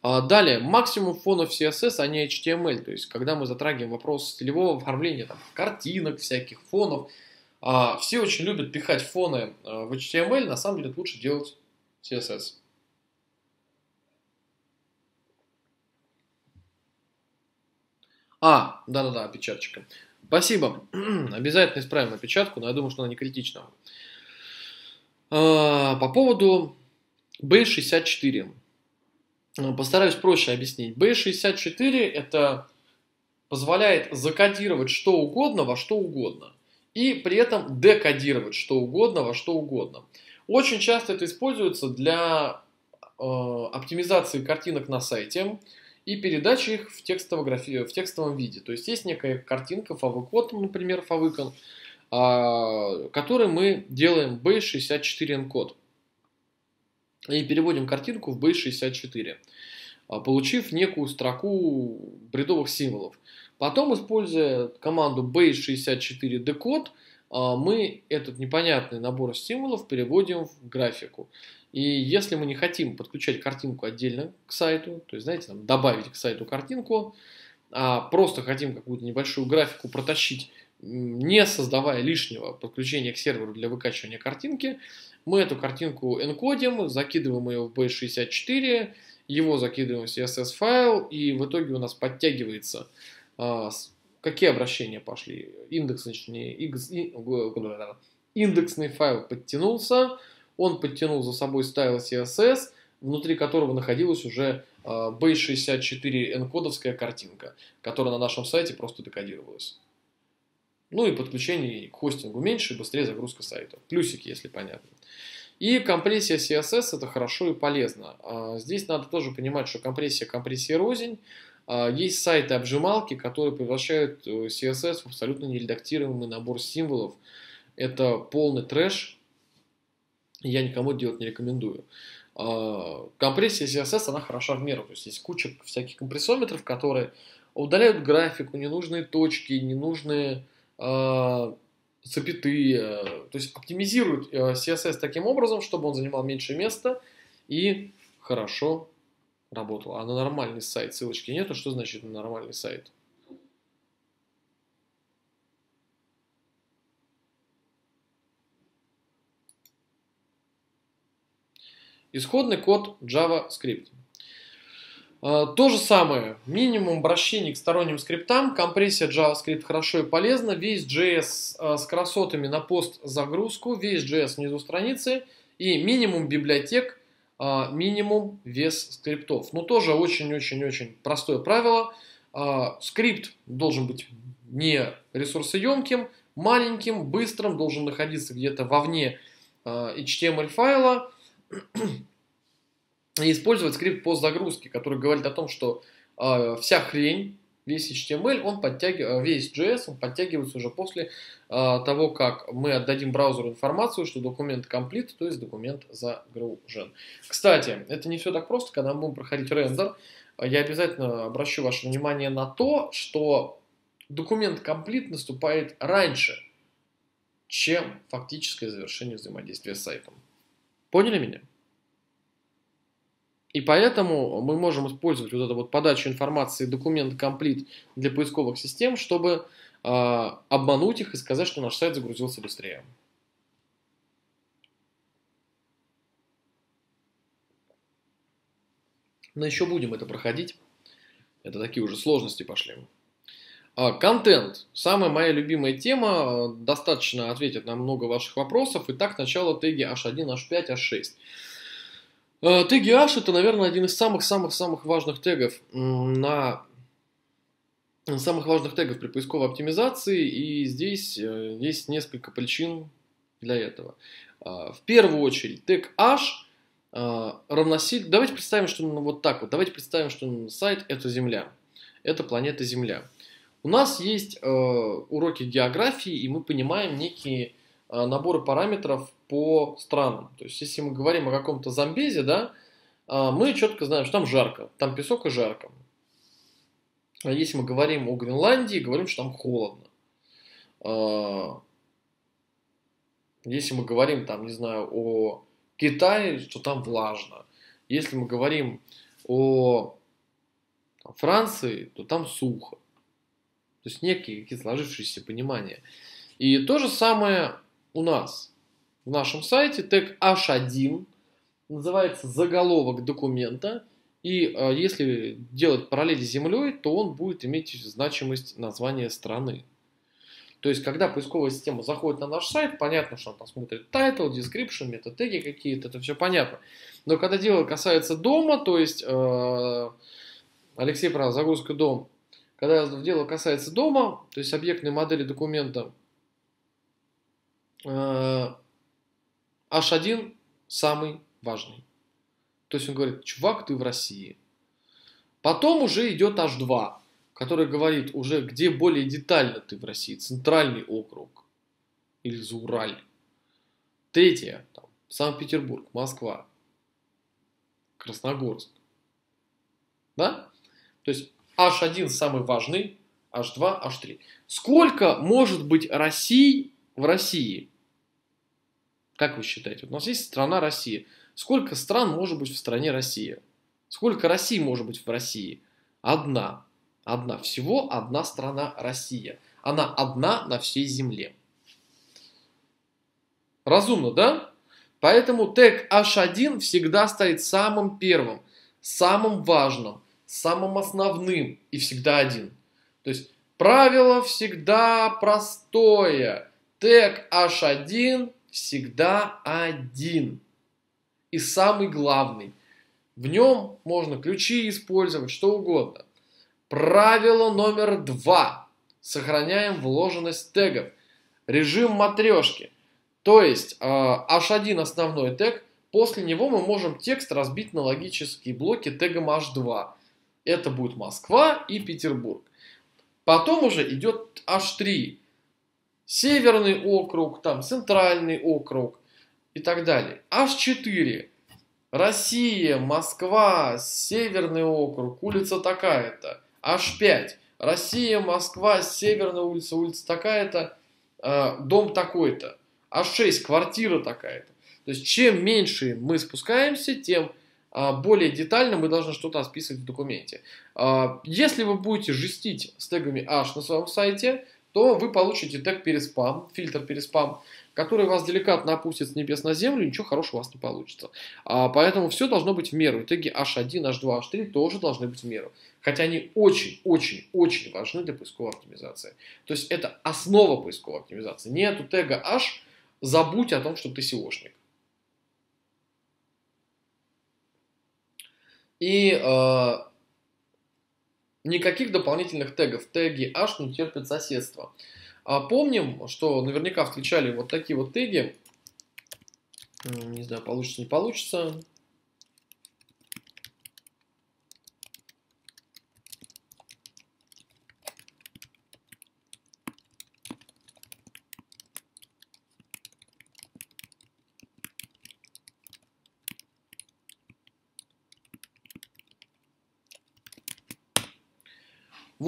А далее, максимум фонов CSS, а не HTML. То есть, когда мы затрагиваем вопрос стилевого оформления, там, картинок, всяких фонов, а, все очень любят пихать фоны а, в HTML, на самом деле это лучше делать CSS. А, да-да-да, опечаточка. Спасибо. Обязательно исправим опечатку, но я думаю, что она не критична. А, по поводу B64. Постараюсь проще объяснить. B64 это позволяет закодировать что угодно во что угодно. И при этом декодировать что угодно во что угодно. Очень часто это используется для э, оптимизации картинок на сайте и передачи их в, текстовографии, в текстовом виде. То есть есть некая картинка, favicon, например, favicon, э, который мы делаем B64 encode и переводим картинку в B64, а, получив некую строку бредовых символов. Потом, используя команду base64 decode, а, мы этот непонятный набор стимулов переводим в графику. И если мы не хотим подключать картинку отдельно к сайту, то есть, знаете, там, добавить к сайту картинку, а просто хотим какую-то небольшую графику протащить, не создавая лишнего подключения к серверу для выкачивания картинки, мы эту картинку энкодим, закидываем ее в B64, его закидываем в CSS файл, и в итоге у нас подтягивается а, какие обращения пошли? Индексный, индексный файл подтянулся, он подтянул за собой стайл CSS, внутри которого находилась уже base64 энкодовская картинка, которая на нашем сайте просто декодировалась. Ну и подключение к хостингу меньше, быстрее загрузка сайта. Плюсики, если понятно. И компрессия CSS это хорошо и полезно. А здесь надо тоже понимать, что компрессия компрессия рознь. А, есть сайты-обжималки, которые превращают э, CSS в абсолютно нередактируемый набор символов. Это полный трэш. Я никому делать не рекомендую. А, компрессия CSS, она хороша в меру. То есть есть куча всяких компрессометров, которые удаляют графику, ненужные точки, ненужные э, запятые. То есть оптимизируют CSS таким образом, чтобы он занимал меньше места и хорошо работал. А на нормальный сайт ссылочки нету, что значит на нормальный сайт? Исходный код JavaScript. А, то же самое, минимум обращений к сторонним скриптам, компрессия JavaScript хорошо и полезно, весь JS а, с красотами на пост загрузку, весь JS внизу страницы и минимум библиотек минимум вес скриптов. Ну, тоже очень-очень-очень простое правило. А, скрипт должен быть не ресурсоемким, маленьким, быстрым, должен находиться где-то вовне а, HTML файла и использовать скрипт по загрузке, который говорит о том, что вся хрень, весь HTML, он подтягивает, весь JS, он подтягивается уже после а, того, как мы отдадим браузеру информацию, что документ комплит, то есть документ загружен. Кстати, это не все так просто, когда мы будем проходить рендер, я обязательно обращу ваше внимание на то, что документ комплит наступает раньше, чем фактическое завершение взаимодействия с сайтом. Поняли меня? И поэтому мы можем использовать вот эту вот подачу информации документ комплит для поисковых систем, чтобы э, обмануть их и сказать, что наш сайт загрузился быстрее. Но еще будем это проходить. Это такие уже сложности пошли. А, контент. Самая моя любимая тема. Достаточно ответить на много ваших вопросов. Итак, начало теги H1, H5, H6. Теги H это, наверное, один из самых-самых-самых важных тегов на самых важных тегов при поисковой оптимизации, и здесь э, есть несколько причин для этого. А, в первую очередь, тег H равносильно... Давайте представим, что ну, вот так вот. Давайте представим, что сайт – это Земля. Это планета Земля. У нас есть э, уроки географии, и мы понимаем некие э, наборы параметров по странам. То есть, если мы говорим о каком-то Замбезе, да, э, мы четко знаем, что там жарко, там песок и жарко. А если мы говорим о Гренландии, говорим, что там холодно. Э, если мы говорим, там, не знаю, о Китае, что там влажно. Если мы говорим о Франции, то там сухо. То есть некие какие сложившиеся понимания. И то же самое у нас. Нашем сайте тег H1 называется заголовок документа. И э, если делать параллели с землей, то он будет иметь значимость названия страны. То есть, когда поисковая система заходит на наш сайт, понятно, что он там смотрит title, description, метатеги какие-то, это все понятно. Но когда дело касается дома, то есть, э, Алексей прав, загрузка дом, когда дело касается дома, то есть объектной модели документа, э, H1 самый важный. То есть он говорит, чувак, ты в России. Потом уже идет H2 который говорит уже, где более детально ты в России, центральный округ или Заураль. Третье, там, Санкт-Петербург, Москва, Красногорск. Да? То есть H1 самый важный, H2, H3. Сколько может быть России в России? Как вы считаете? Вот у нас есть страна Россия. Сколько стран может быть в стране Россия? Сколько России может быть в России? Одна. Одна. Всего одна страна Россия. Она одна на всей земле. Разумно, да? Поэтому тег H1 всегда стоит самым первым, самым важным, самым основным и всегда один. То есть правило всегда простое. Тег H1 всегда один. И самый главный. В нем можно ключи использовать, что угодно. Правило номер два. Сохраняем вложенность тегов. Режим матрешки. То есть H1 а, основной тег, после него мы можем текст разбить на логические блоки тегом H2. Это будет Москва и Петербург. Потом уже идет H3. Северный округ, там центральный округ и так далее. H4. Россия, Москва, Северный округ, улица такая-то. H5. Россия, Москва, Северная улица, улица такая-то, э, дом такой-то. H6, квартира такая-то. То есть, чем меньше мы спускаемся, тем э, более детально мы должны что-то расписывать в документе. Э, если вы будете жестить с тегами H на своем сайте, то вы получите тег переспам, фильтр переспам, который вас деликатно опустит с небес на землю, ничего хорошего у вас не получится. А, поэтому все должно быть в меру. Теги H1, H2, H3 тоже должны быть в меру. Хотя они очень-очень-очень важны для поисковой оптимизации. То есть это основа поисковой оптимизации. Нету тега H, забудь о том, что ты SEOшник. И э, никаких дополнительных тегов. Теги H не терпят соседства. А помним, что наверняка встречали вот такие вот теги. Не знаю, получится, не получится.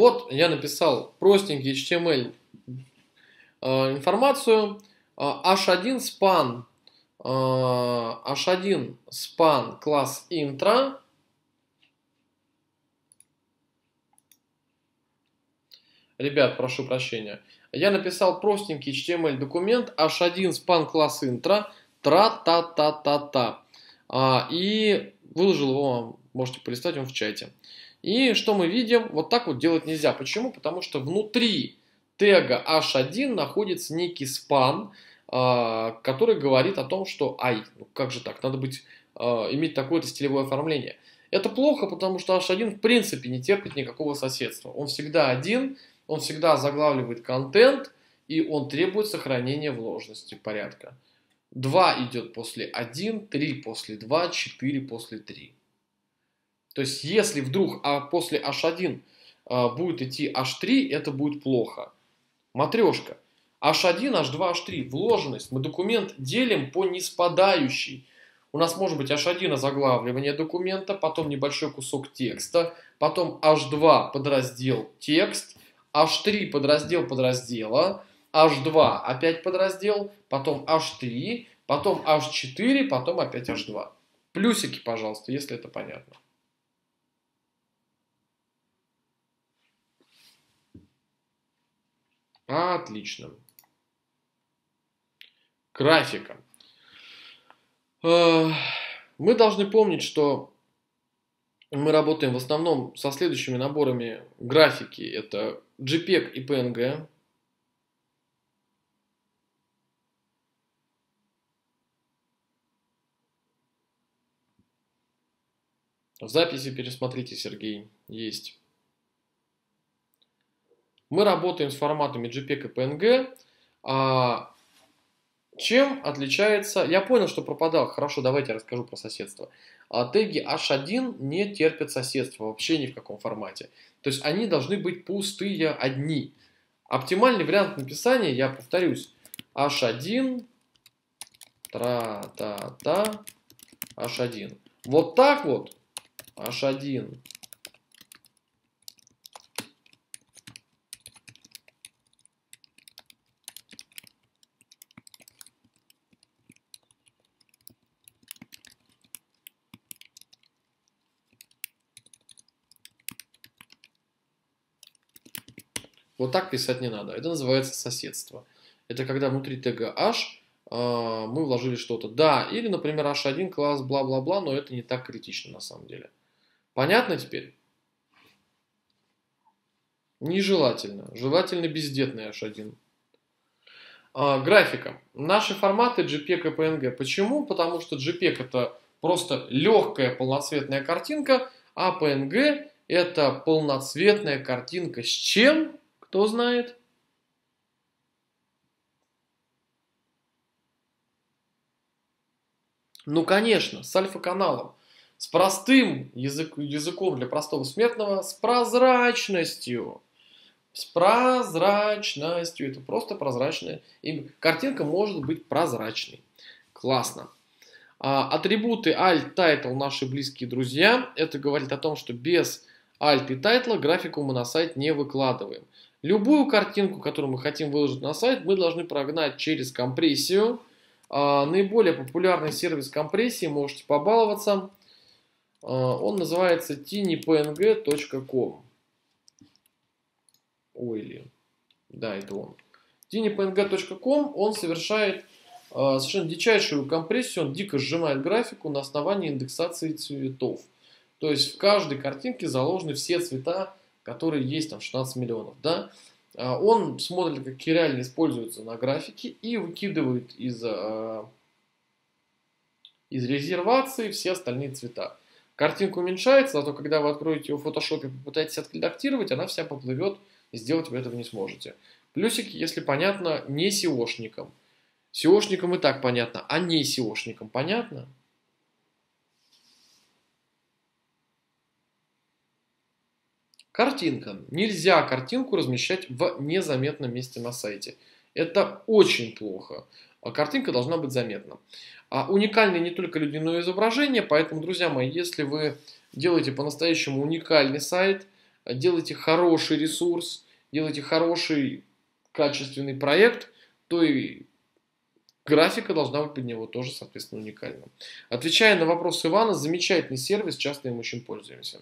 Вот я написал простенький HTML э, информацию, h1 span h1 span класс intro Ребят, прошу прощения. Я написал простенький HTML документ h1 span класс intro тра-та-та-та-та. А, и выложил его, можете полистать он в чате. И что мы видим? Вот так вот делать нельзя. Почему? Потому что внутри тега h1 находится некий спан, а, который говорит о том, что ай, ну как же так, надо быть, а, иметь такое-то стилевое оформление. Это плохо, потому что h1 в принципе не терпит никакого соседства. Он всегда один, он всегда заглавливает контент, и он требует сохранения вложенности порядка. 2 идет после 1, 3 после 2, 4 после 3. То есть, если вдруг а после h1 а, будет идти h3, это будет плохо. Матрешка. h1, h2, h3. Вложенность. Мы документ делим по неспадающей. У нас может быть h1 заглавливание документа, потом небольшой кусок текста, потом h2 подраздел текст, h3 подраздел подраздела, H2 опять подраздел, потом H3, потом H4, потом опять H2. Плюсики, пожалуйста, если это понятно. Отлично. Графика. Мы должны помнить, что мы работаем в основном со следующими наборами графики. Это JPEG и PNG. В записи пересмотрите, Сергей, есть. Мы работаем с форматами JPEG и PNG. А чем отличается... Я понял, что пропадал. Хорошо, давайте я расскажу про соседство. А теги H1 не терпят соседства вообще ни в каком формате. То есть они должны быть пустые одни. Оптимальный вариант написания, я повторюсь, H1, тра-та-та, H1. Вот так вот H1. Вот так писать не надо. Это называется соседство. Это когда внутри тега h мы вложили что-то. Да, или, например, h1 класс бла-бла-бла, но это не так критично на самом деле. Понятно теперь? Нежелательно. Желательно бездетный H1. А, графика. Наши форматы JPEG и PNG. Почему? Потому что JPEG это просто легкая полноцветная картинка, а PNG это полноцветная картинка с чем? Кто знает? Ну, конечно, с альфа-каналом с простым язык, языком для простого смертного, с прозрачностью. С прозрачностью. Это просто прозрачная. И картинка может быть прозрачной. Классно. А, атрибуты alt, title наши близкие друзья. Это говорит о том, что без alt и title графику мы на сайт не выкладываем. Любую картинку, которую мы хотим выложить на сайт, мы должны прогнать через компрессию. А, наиболее популярный сервис компрессии, можете побаловаться – а, он называется tinypng.com. Ойли. Да, это он. tinypng.com, он совершает а, совершенно дичайшую компрессию, он дико сжимает графику на основании индексации цветов. То есть в каждой картинке заложены все цвета, которые есть, там 16 миллионов. Да? А, он смотрит, какие реально используются на графике и выкидывает из, из резервации все остальные цвета. Картинка уменьшается, зато когда вы откроете ее в фотошопе и попытаетесь отредактировать, она вся поплывет, и сделать вы этого не сможете. Плюсики, если понятно, не SEOшникам. SEOшникам и так понятно, а не SEOшникам понятно? Картинка. Нельзя картинку размещать в незаметном месте на сайте. Это очень плохо. А картинка должна быть заметна. А уникальное не только ледяное изображение, поэтому, друзья мои, если вы делаете по-настоящему уникальный сайт, делаете хороший ресурс, делаете хороший качественный проект, то и графика должна быть под него тоже, соответственно, уникальна. Отвечая на вопрос Ивана, замечательный сервис, часто им очень пользуемся.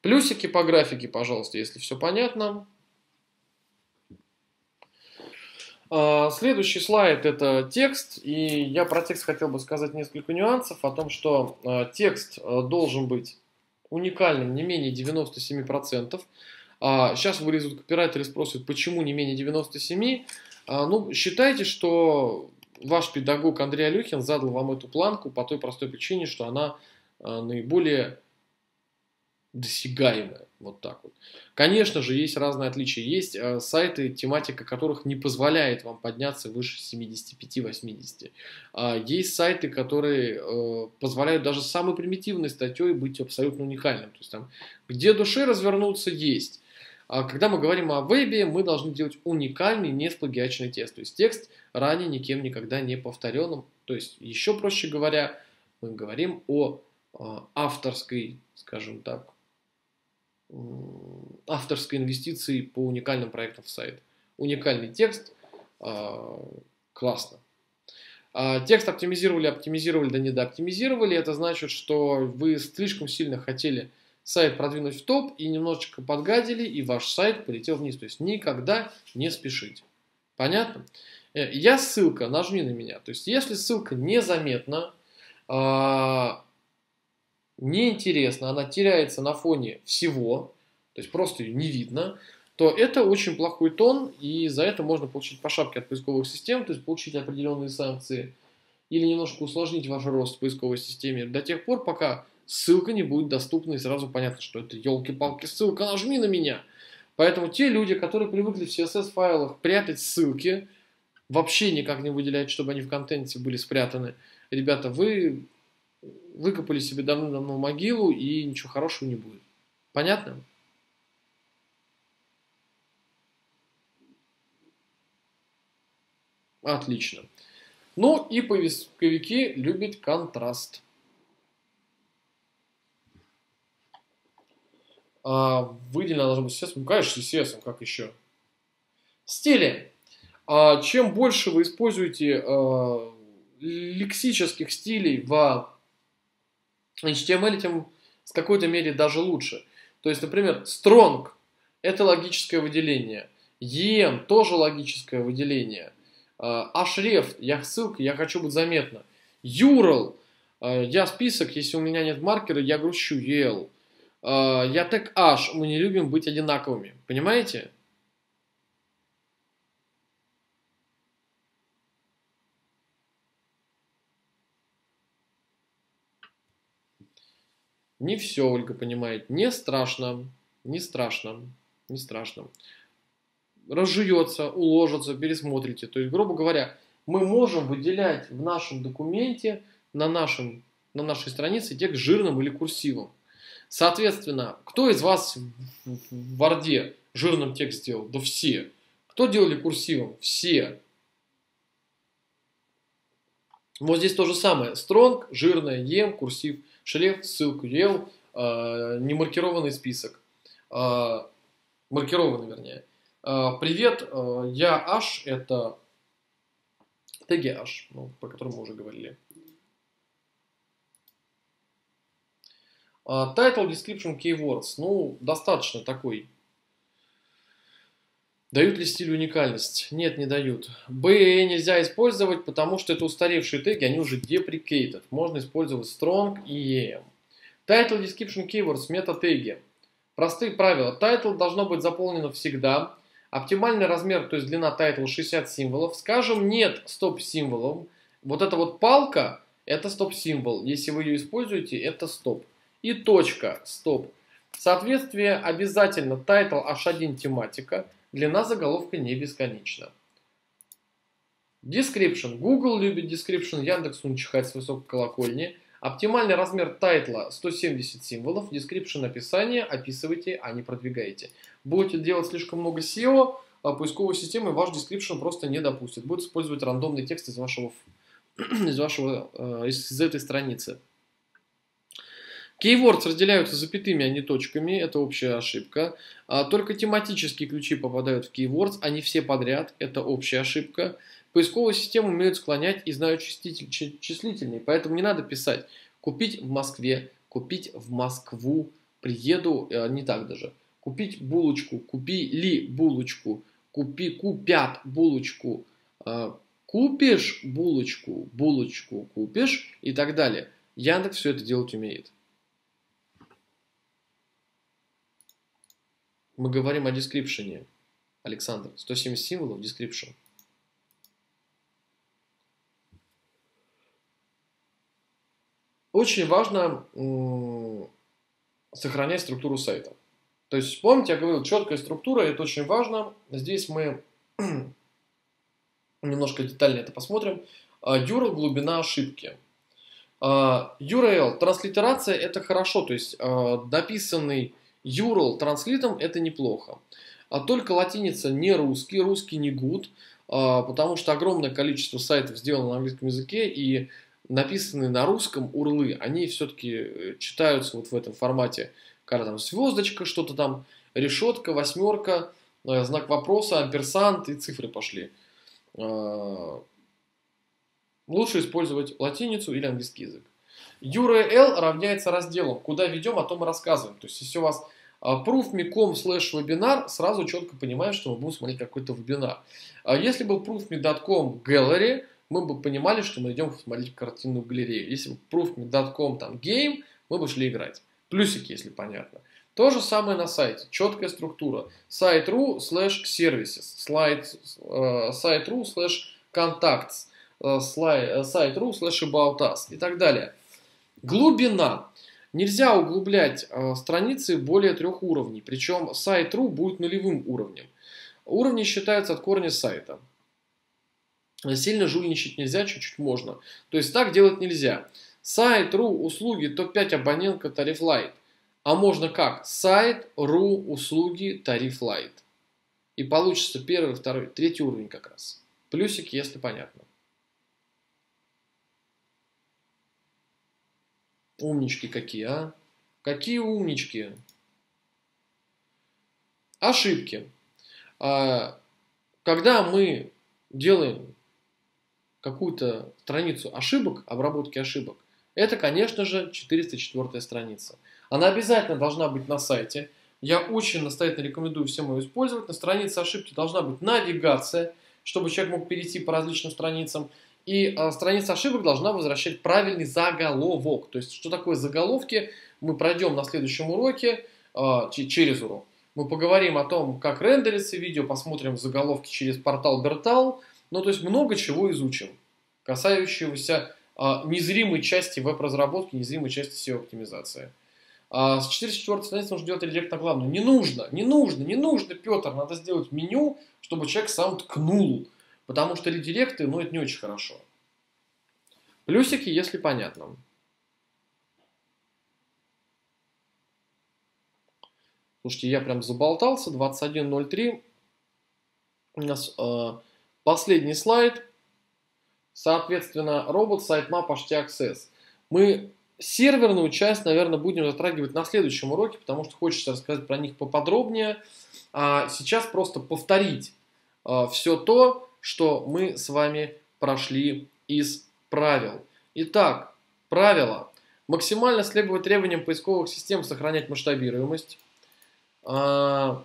Плюсики по графике, пожалуйста, если все понятно. А, следующий слайд это текст, и я про текст хотел бы сказать несколько нюансов о том, что а, текст а, должен быть уникальным не менее 97%. Сейчас вылезут копирайтеры и спросят, почему не менее 97%. Ну, считайте, что ваш педагог Андрей Алюхин задал вам эту планку по той простой причине, что она наиболее досягаемая. Вот так вот. Конечно же, есть разные отличия. Есть э, сайты, тематика которых не позволяет вам подняться выше 75-80. А есть сайты, которые э, позволяют даже самой примитивной статьей быть абсолютно уникальным. То есть там, где душе развернуться, есть. А когда мы говорим о вебе, мы должны делать уникальный, не сплагиачный текст. То есть текст ранее никем никогда не повторенным. То есть, еще проще говоря, мы говорим о э, авторской, скажем так, авторской инвестиции по уникальным проектам в сайт. Уникальный текст, а, классно. А, текст оптимизировали, оптимизировали, да не дооптимизировали. Это значит, что вы слишком сильно хотели сайт продвинуть в топ и немножечко подгадили, и ваш сайт полетел вниз. То есть никогда не спешите. Понятно? Э, я ссылка, нажми на меня. То есть если ссылка незаметна, а, неинтересна, она теряется на фоне всего, то есть просто ее не видно, то это очень плохой тон, и за это можно получить по шапке от поисковых систем, то есть получить определенные санкции, или немножко усложнить ваш рост в поисковой системе до тех пор, пока ссылка не будет доступна, и сразу понятно, что это елки-палки ссылка, нажми на меня. Поэтому те люди, которые привыкли в CSS-файлах прятать ссылки, вообще никак не выделять, чтобы они в контенте были спрятаны, ребята, вы выкопали себе давно-давно могилу, и ничего хорошего не будет. Понятно? Отлично. Ну и поисковики любят контраст. А, выделено должно быть CSS. Ну, конечно, CSS, как еще. Стили. А, чем больше вы используете а, лексических стилей в HTML тем в какой-то мере даже лучше. То есть, например, strong – это логическое выделение. EM – тоже логическое выделение. Href – я ссылка, я хочу быть заметно. URL – я список, если у меня нет маркера, я грущу UL. Я тег H, мы не любим быть одинаковыми. Понимаете? Не все Ольга понимает. Не страшно. Не страшно. Не страшно. Разжуется, уложится, пересмотрите. То есть, грубо говоря, мы можем выделять в нашем документе, на, нашем, на нашей странице текст жирным или курсивом. Соответственно, кто из вас в Варде жирным текст сделал? Да все. Кто делали курсивом? Все. Вот здесь то же самое. Strong, жирная, ем, курсив шлейф, ссылку ел, э, немаркированный список. Э, маркированный, вернее. Э, привет, э, я H, это теги H, ну, про который мы уже говорили. Uh, title, description, keywords. Ну, достаточно такой. Дают ли стиль уникальность? Нет, не дают. B нельзя использовать, потому что это устаревшие теги, они уже deprecated. Можно использовать strong и em. Title, description, keywords, мета-теги. Простые правила. Title должно быть заполнено всегда. Оптимальный размер, то есть длина title 60 символов. Скажем, нет стоп-символов. Вот эта вот палка, это стоп-символ. Если вы ее используете, это стоп. И точка, стоп. Соответствие обязательно title h1 тематика. Длина заголовка не бесконечна. Description. Google любит description, Яндекс он чихает с высокой колокольни. Оптимальный размер тайтла 170 символов, description описание, описывайте, а не продвигаете. Будете делать слишком много SEO, а поисковой системы ваш description просто не допустит. Будет использовать рандомный текст из вашего, из, вашего, э, из этой страницы. Keywords разделяются запятыми, а не точками, это общая ошибка. А, только тематические ключи попадают в keywords, не все подряд, это общая ошибка. Поисковые системы умеют склонять и знают числительные, поэтому не надо писать «купить в Москве», «купить в Москву», «приеду», э, не так даже, «купить булочку», «купили булочку», «купи», «купят булочку», э, «купишь булочку», «булочку купишь» и так далее. Яндекс все это делать умеет. Мы говорим о дескрипшене. Александр, 170 символов, description. Очень важно сохранять структуру сайта. То есть, помните, я говорил, четкая структура, это очень важно. Здесь мы немножко детальнее это посмотрим. URL, а, глубина ошибки. А, URL, транслитерация это хорошо, то есть написанный URL транслитом это неплохо. А только латиница не русский, русский не good, а, потому что огромное количество сайтов сделано на английском языке и написанные на русском урлы, они все-таки э, читаются вот в этом формате, когда там звездочка, что-то там, решетка, восьмерка, э, знак вопроса, амперсант и цифры пошли. А, лучше использовать латиницу или английский язык. URL равняется разделу. Куда ведем, о том и рассказываем. То есть, если у вас а proof.me.com slash вебинар, сразу четко понимаем, что мы будем смотреть какой-то вебинар. А если был proof.me.com gallery, мы бы понимали, что мы идем смотреть картинную галерею. Если бы proof.me.com там game, мы бы шли играть. Плюсики, если понятно. То же самое на сайте. Четкая структура. Site.ru slash services. Site.ru э, slash contacts. Site.ru slash about us. И так далее. Глубина. Нельзя углублять э, страницы более трех уровней, причем сайт .ru будет нулевым уровнем. Уровни считаются от корня сайта. Сильно жульничать нельзя, чуть-чуть можно. То есть так делать нельзя. Сайт.ру услуги топ-5 абонентка тариф лайт. А можно как? Сайт.ру услуги тариф лайт. И получится первый, второй, третий уровень как раз. Плюсики, если понятно. Умнички какие, а? Какие умнички. Ошибки. А, когда мы делаем какую-то страницу ошибок, обработки ошибок, это, конечно же, 404 страница. Она обязательно должна быть на сайте. Я очень настоятельно рекомендую всем ее использовать. На странице ошибки должна быть навигация, чтобы человек мог перейти по различным страницам. И э, страница ошибок должна возвращать правильный заголовок. То есть, что такое заголовки, мы пройдем на следующем уроке, э, через урок. Мы поговорим о том, как рендерится видео, посмотрим заголовки через портал Бертал. Ну, то есть, много чего изучим, касающегося э, незримой части веб-разработки, незримой части SEO-оптимизации. А с 44 страницы нужно делать редирект на главную. Не нужно, не нужно, не нужно, Петр. Надо сделать меню, чтобы человек сам ткнул Потому что редиректы, ну, это не очень хорошо. Плюсики, если понятно. Слушайте, я прям заболтался. 21.03. У нас э, последний слайд. Соответственно, робот sitemap HT Access. Мы серверную часть, наверное, будем затрагивать на следующем уроке, потому что хочется рассказать про них поподробнее. А сейчас просто повторить э, все то, что мы с вами прошли из правил. Итак, правила. Максимально следовать требованиям поисковых систем, сохранять масштабируемость. А,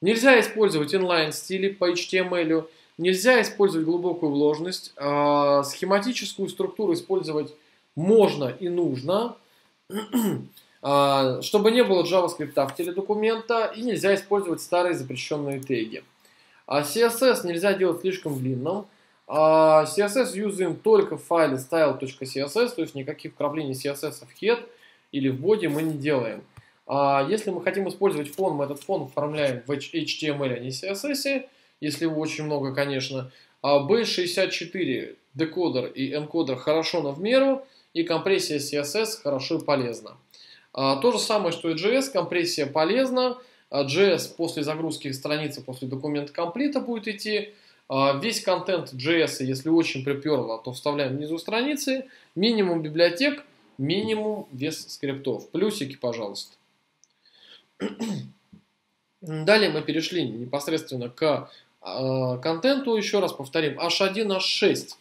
нельзя использовать инлайн-стили по HTML. Нельзя использовать глубокую вложенность. А, схематическую структуру использовать можно и нужно. А, чтобы не было JavaScript в теле документа и нельзя использовать старые запрещенные теги. А CSS нельзя делать слишком длинным. А CSS юзаем только в файле style.css, то есть никаких вкраплений CSS в head или в body мы не делаем. Если мы хотим использовать фон, мы этот фон оформляем в HTML, а не CSS, если его очень много, конечно. А B64 декодер и энкодер хорошо, но в меру, и компрессия CSS хорошо и полезна. А, то же самое, что и JS, компрессия полезна. JS а, после загрузки страницы, после документа комплита будет идти. А, весь контент JS, если очень приперло, то вставляем внизу страницы. Минимум библиотек, минимум вес скриптов. Плюсики, пожалуйста. Далее мы перешли непосредственно к контенту, еще раз повторим, H1, H6.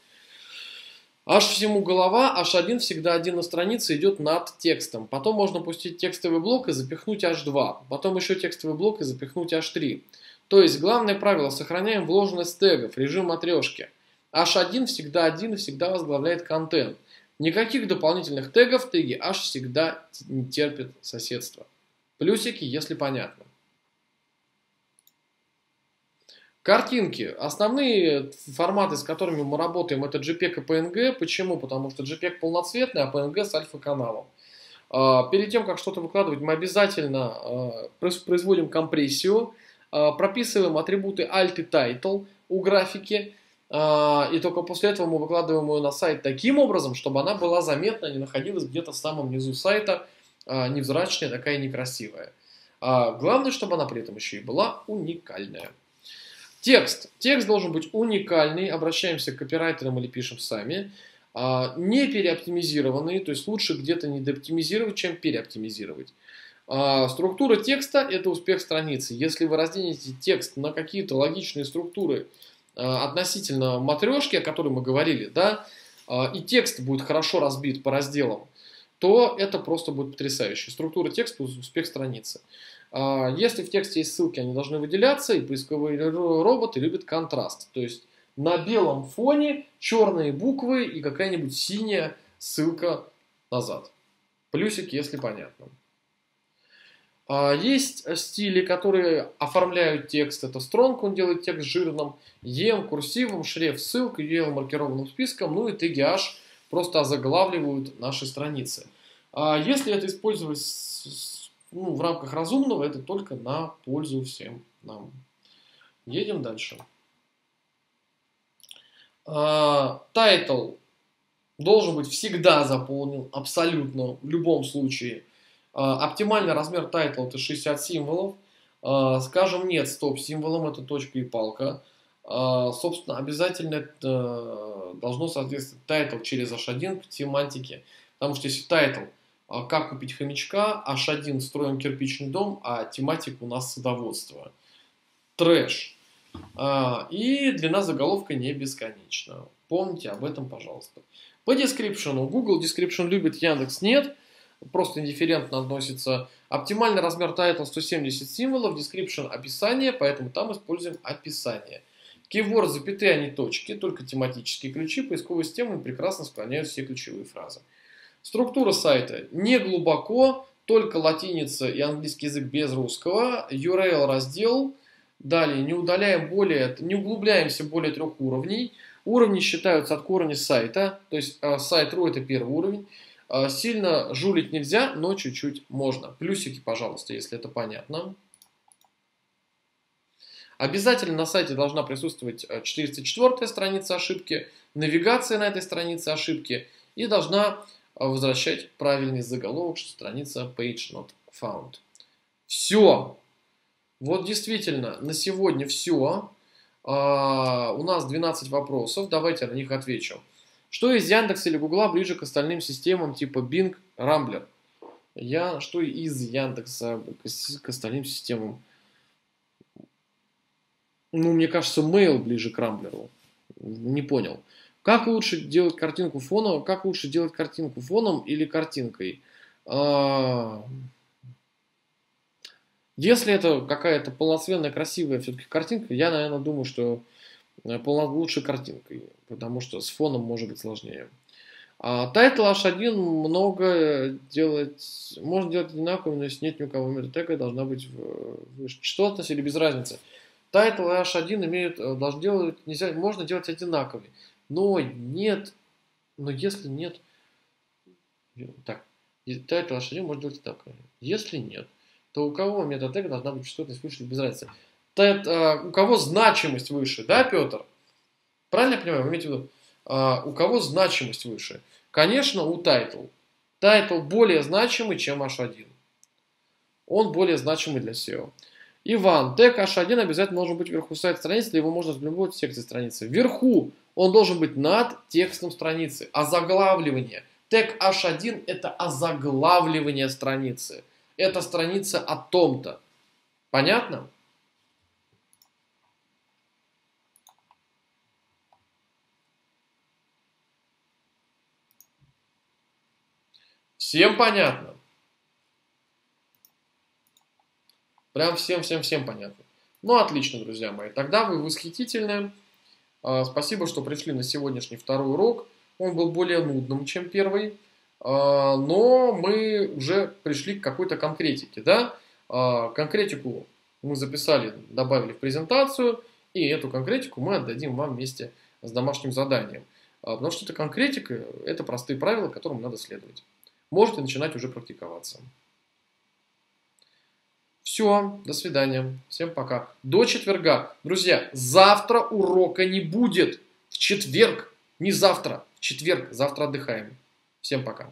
H всему голова, H1 всегда один на странице идет над текстом. Потом можно пустить текстовый блок и запихнуть H2. Потом еще текстовый блок и запихнуть H3. То есть главное правило, сохраняем вложенность тегов, режим матрешки. H1 всегда один и всегда возглавляет контент. Никаких дополнительных тегов теги H всегда не терпит соседства. Плюсики, если понятно. Картинки. Основные форматы, с которыми мы работаем, это JPEG и PNG. Почему? Потому что JPEG полноцветный, а PNG с альфа-каналом. А, перед тем, как что-то выкладывать, мы обязательно а, производим компрессию, а, прописываем атрибуты alt и title у графики, и только после этого мы выкладываем ее на сайт таким образом, чтобы она была заметна, не находилась где-то в самом низу сайта, невзрачная, такая некрасивая. Главное, чтобы она при этом еще и была уникальная. Текст. Текст должен быть уникальный. Обращаемся к копирайтерам или пишем сами. А, не переоптимизированный, то есть лучше где-то не дооптимизировать, чем переоптимизировать. А, структура текста – это успех страницы. Если вы разделите текст на какие-то логичные структуры а, относительно матрешки, о которой мы говорили, да, и текст будет хорошо разбит по разделам, то это просто будет потрясающе. Структура текста – успех страницы. А, если в тексте есть ссылки, они должны выделяться, и поисковые роботы любят контраст. То есть на белом фоне черные буквы и какая-нибудь синяя ссылка назад. Плюсик, если понятно. А, есть стили, которые оформляют текст. Это Strong, он делает текст жирным, EM курсивом, шрифт ссылка, UL маркированным списком, ну и теги H просто озаглавливают наши страницы. А если это использовать ну, в рамках разумного это только на пользу всем нам. Едем дальше. Title должен быть всегда заполнен, абсолютно, в любом случае. А, оптимальный размер тайтла это 60 символов. А, скажем нет стоп-символам, это точка и палка. А, собственно, обязательно это должно соответствовать title через H1 к тематике. Потому что если title а как купить хомячка, H1 строим кирпичный дом, а тематика у нас садоводство. Трэш. А, и длина заголовка не бесконечна. Помните об этом, пожалуйста. По description. Google description любит, Яндекс нет. Просто индифферентно относится. Оптимальный размер title а 170 символов, description описание, поэтому там используем описание. Keyword, запятые, а не точки, только тематические ключи. Поисковые системы прекрасно склоняют все ключевые фразы. Структура сайта не глубоко, только латиница и английский язык без русского. URL раздел. Далее не удаляем более, не углубляемся более трех уровней. Уровни считаются от корня сайта, то есть э, сайт RU это первый уровень. Э, сильно жулить нельзя, но чуть-чуть можно. Плюсики, пожалуйста, если это понятно. Обязательно на сайте должна присутствовать 404 э, страница ошибки, навигация на этой странице ошибки и должна а возвращать правильный заголовок, что страница page not found. Все. Вот действительно, на сегодня все. А, у нас 12 вопросов, давайте на них отвечу. Что из Яндекса или Гугла ближе к остальным системам типа Bing, Rambler? Я, что из Яндекса к остальным системам? Ну, мне кажется, Mail ближе к Рамблеру. Не понял. Как лучше делать картинку фоном? Как лучше делать картинку фоном или картинкой? А, если это какая-то полноценная, красивая все-таки картинка, я, наверное, думаю, что э, лучше картинкой, потому что с фоном может быть сложнее. А Title H1 много делать, можно делать одинаково, но если нет ни у кого метатега, должна быть выше. Частотность или без разницы. Title и H1 имеют, э, должны делать, нельзя, можно делать одинаковые. Но нет, но если нет, так, title H1 может делать так. Если нет, то у кого метатега должна быть частотность выше без разницы. Тет, а, у кого значимость выше, да, Петр? Правильно я понимаю? Вы имеете в виду, а, у кого значимость выше? Конечно, у title. Title более значимый, чем H1. Он более значимый для SEO. Иван, тег H1 обязательно должен быть вверху сайта страницы, или его можно в любой секции страницы. Вверху он должен быть над текстом страницы. Озаглавливание. Тег H1 – это озаглавливание страницы. Это страница о том-то. Понятно? Всем понятно? Прям всем-всем-всем понятно. Ну, отлично, друзья мои. Тогда вы восхитительны. А, спасибо, что пришли на сегодняшний второй урок. Он был более нудным, чем первый. А, но мы уже пришли к какой-то конкретике. Да? А, конкретику мы записали, добавили в презентацию. И эту конкретику мы отдадим вам вместе с домашним заданием. Потому что это конкретика, это простые правила, которым надо следовать. Можете начинать уже практиковаться. Все, до свидания. Всем пока. До четверга. Друзья, завтра урока не будет. В четверг. Не завтра. В четверг. Завтра отдыхаем. Всем пока.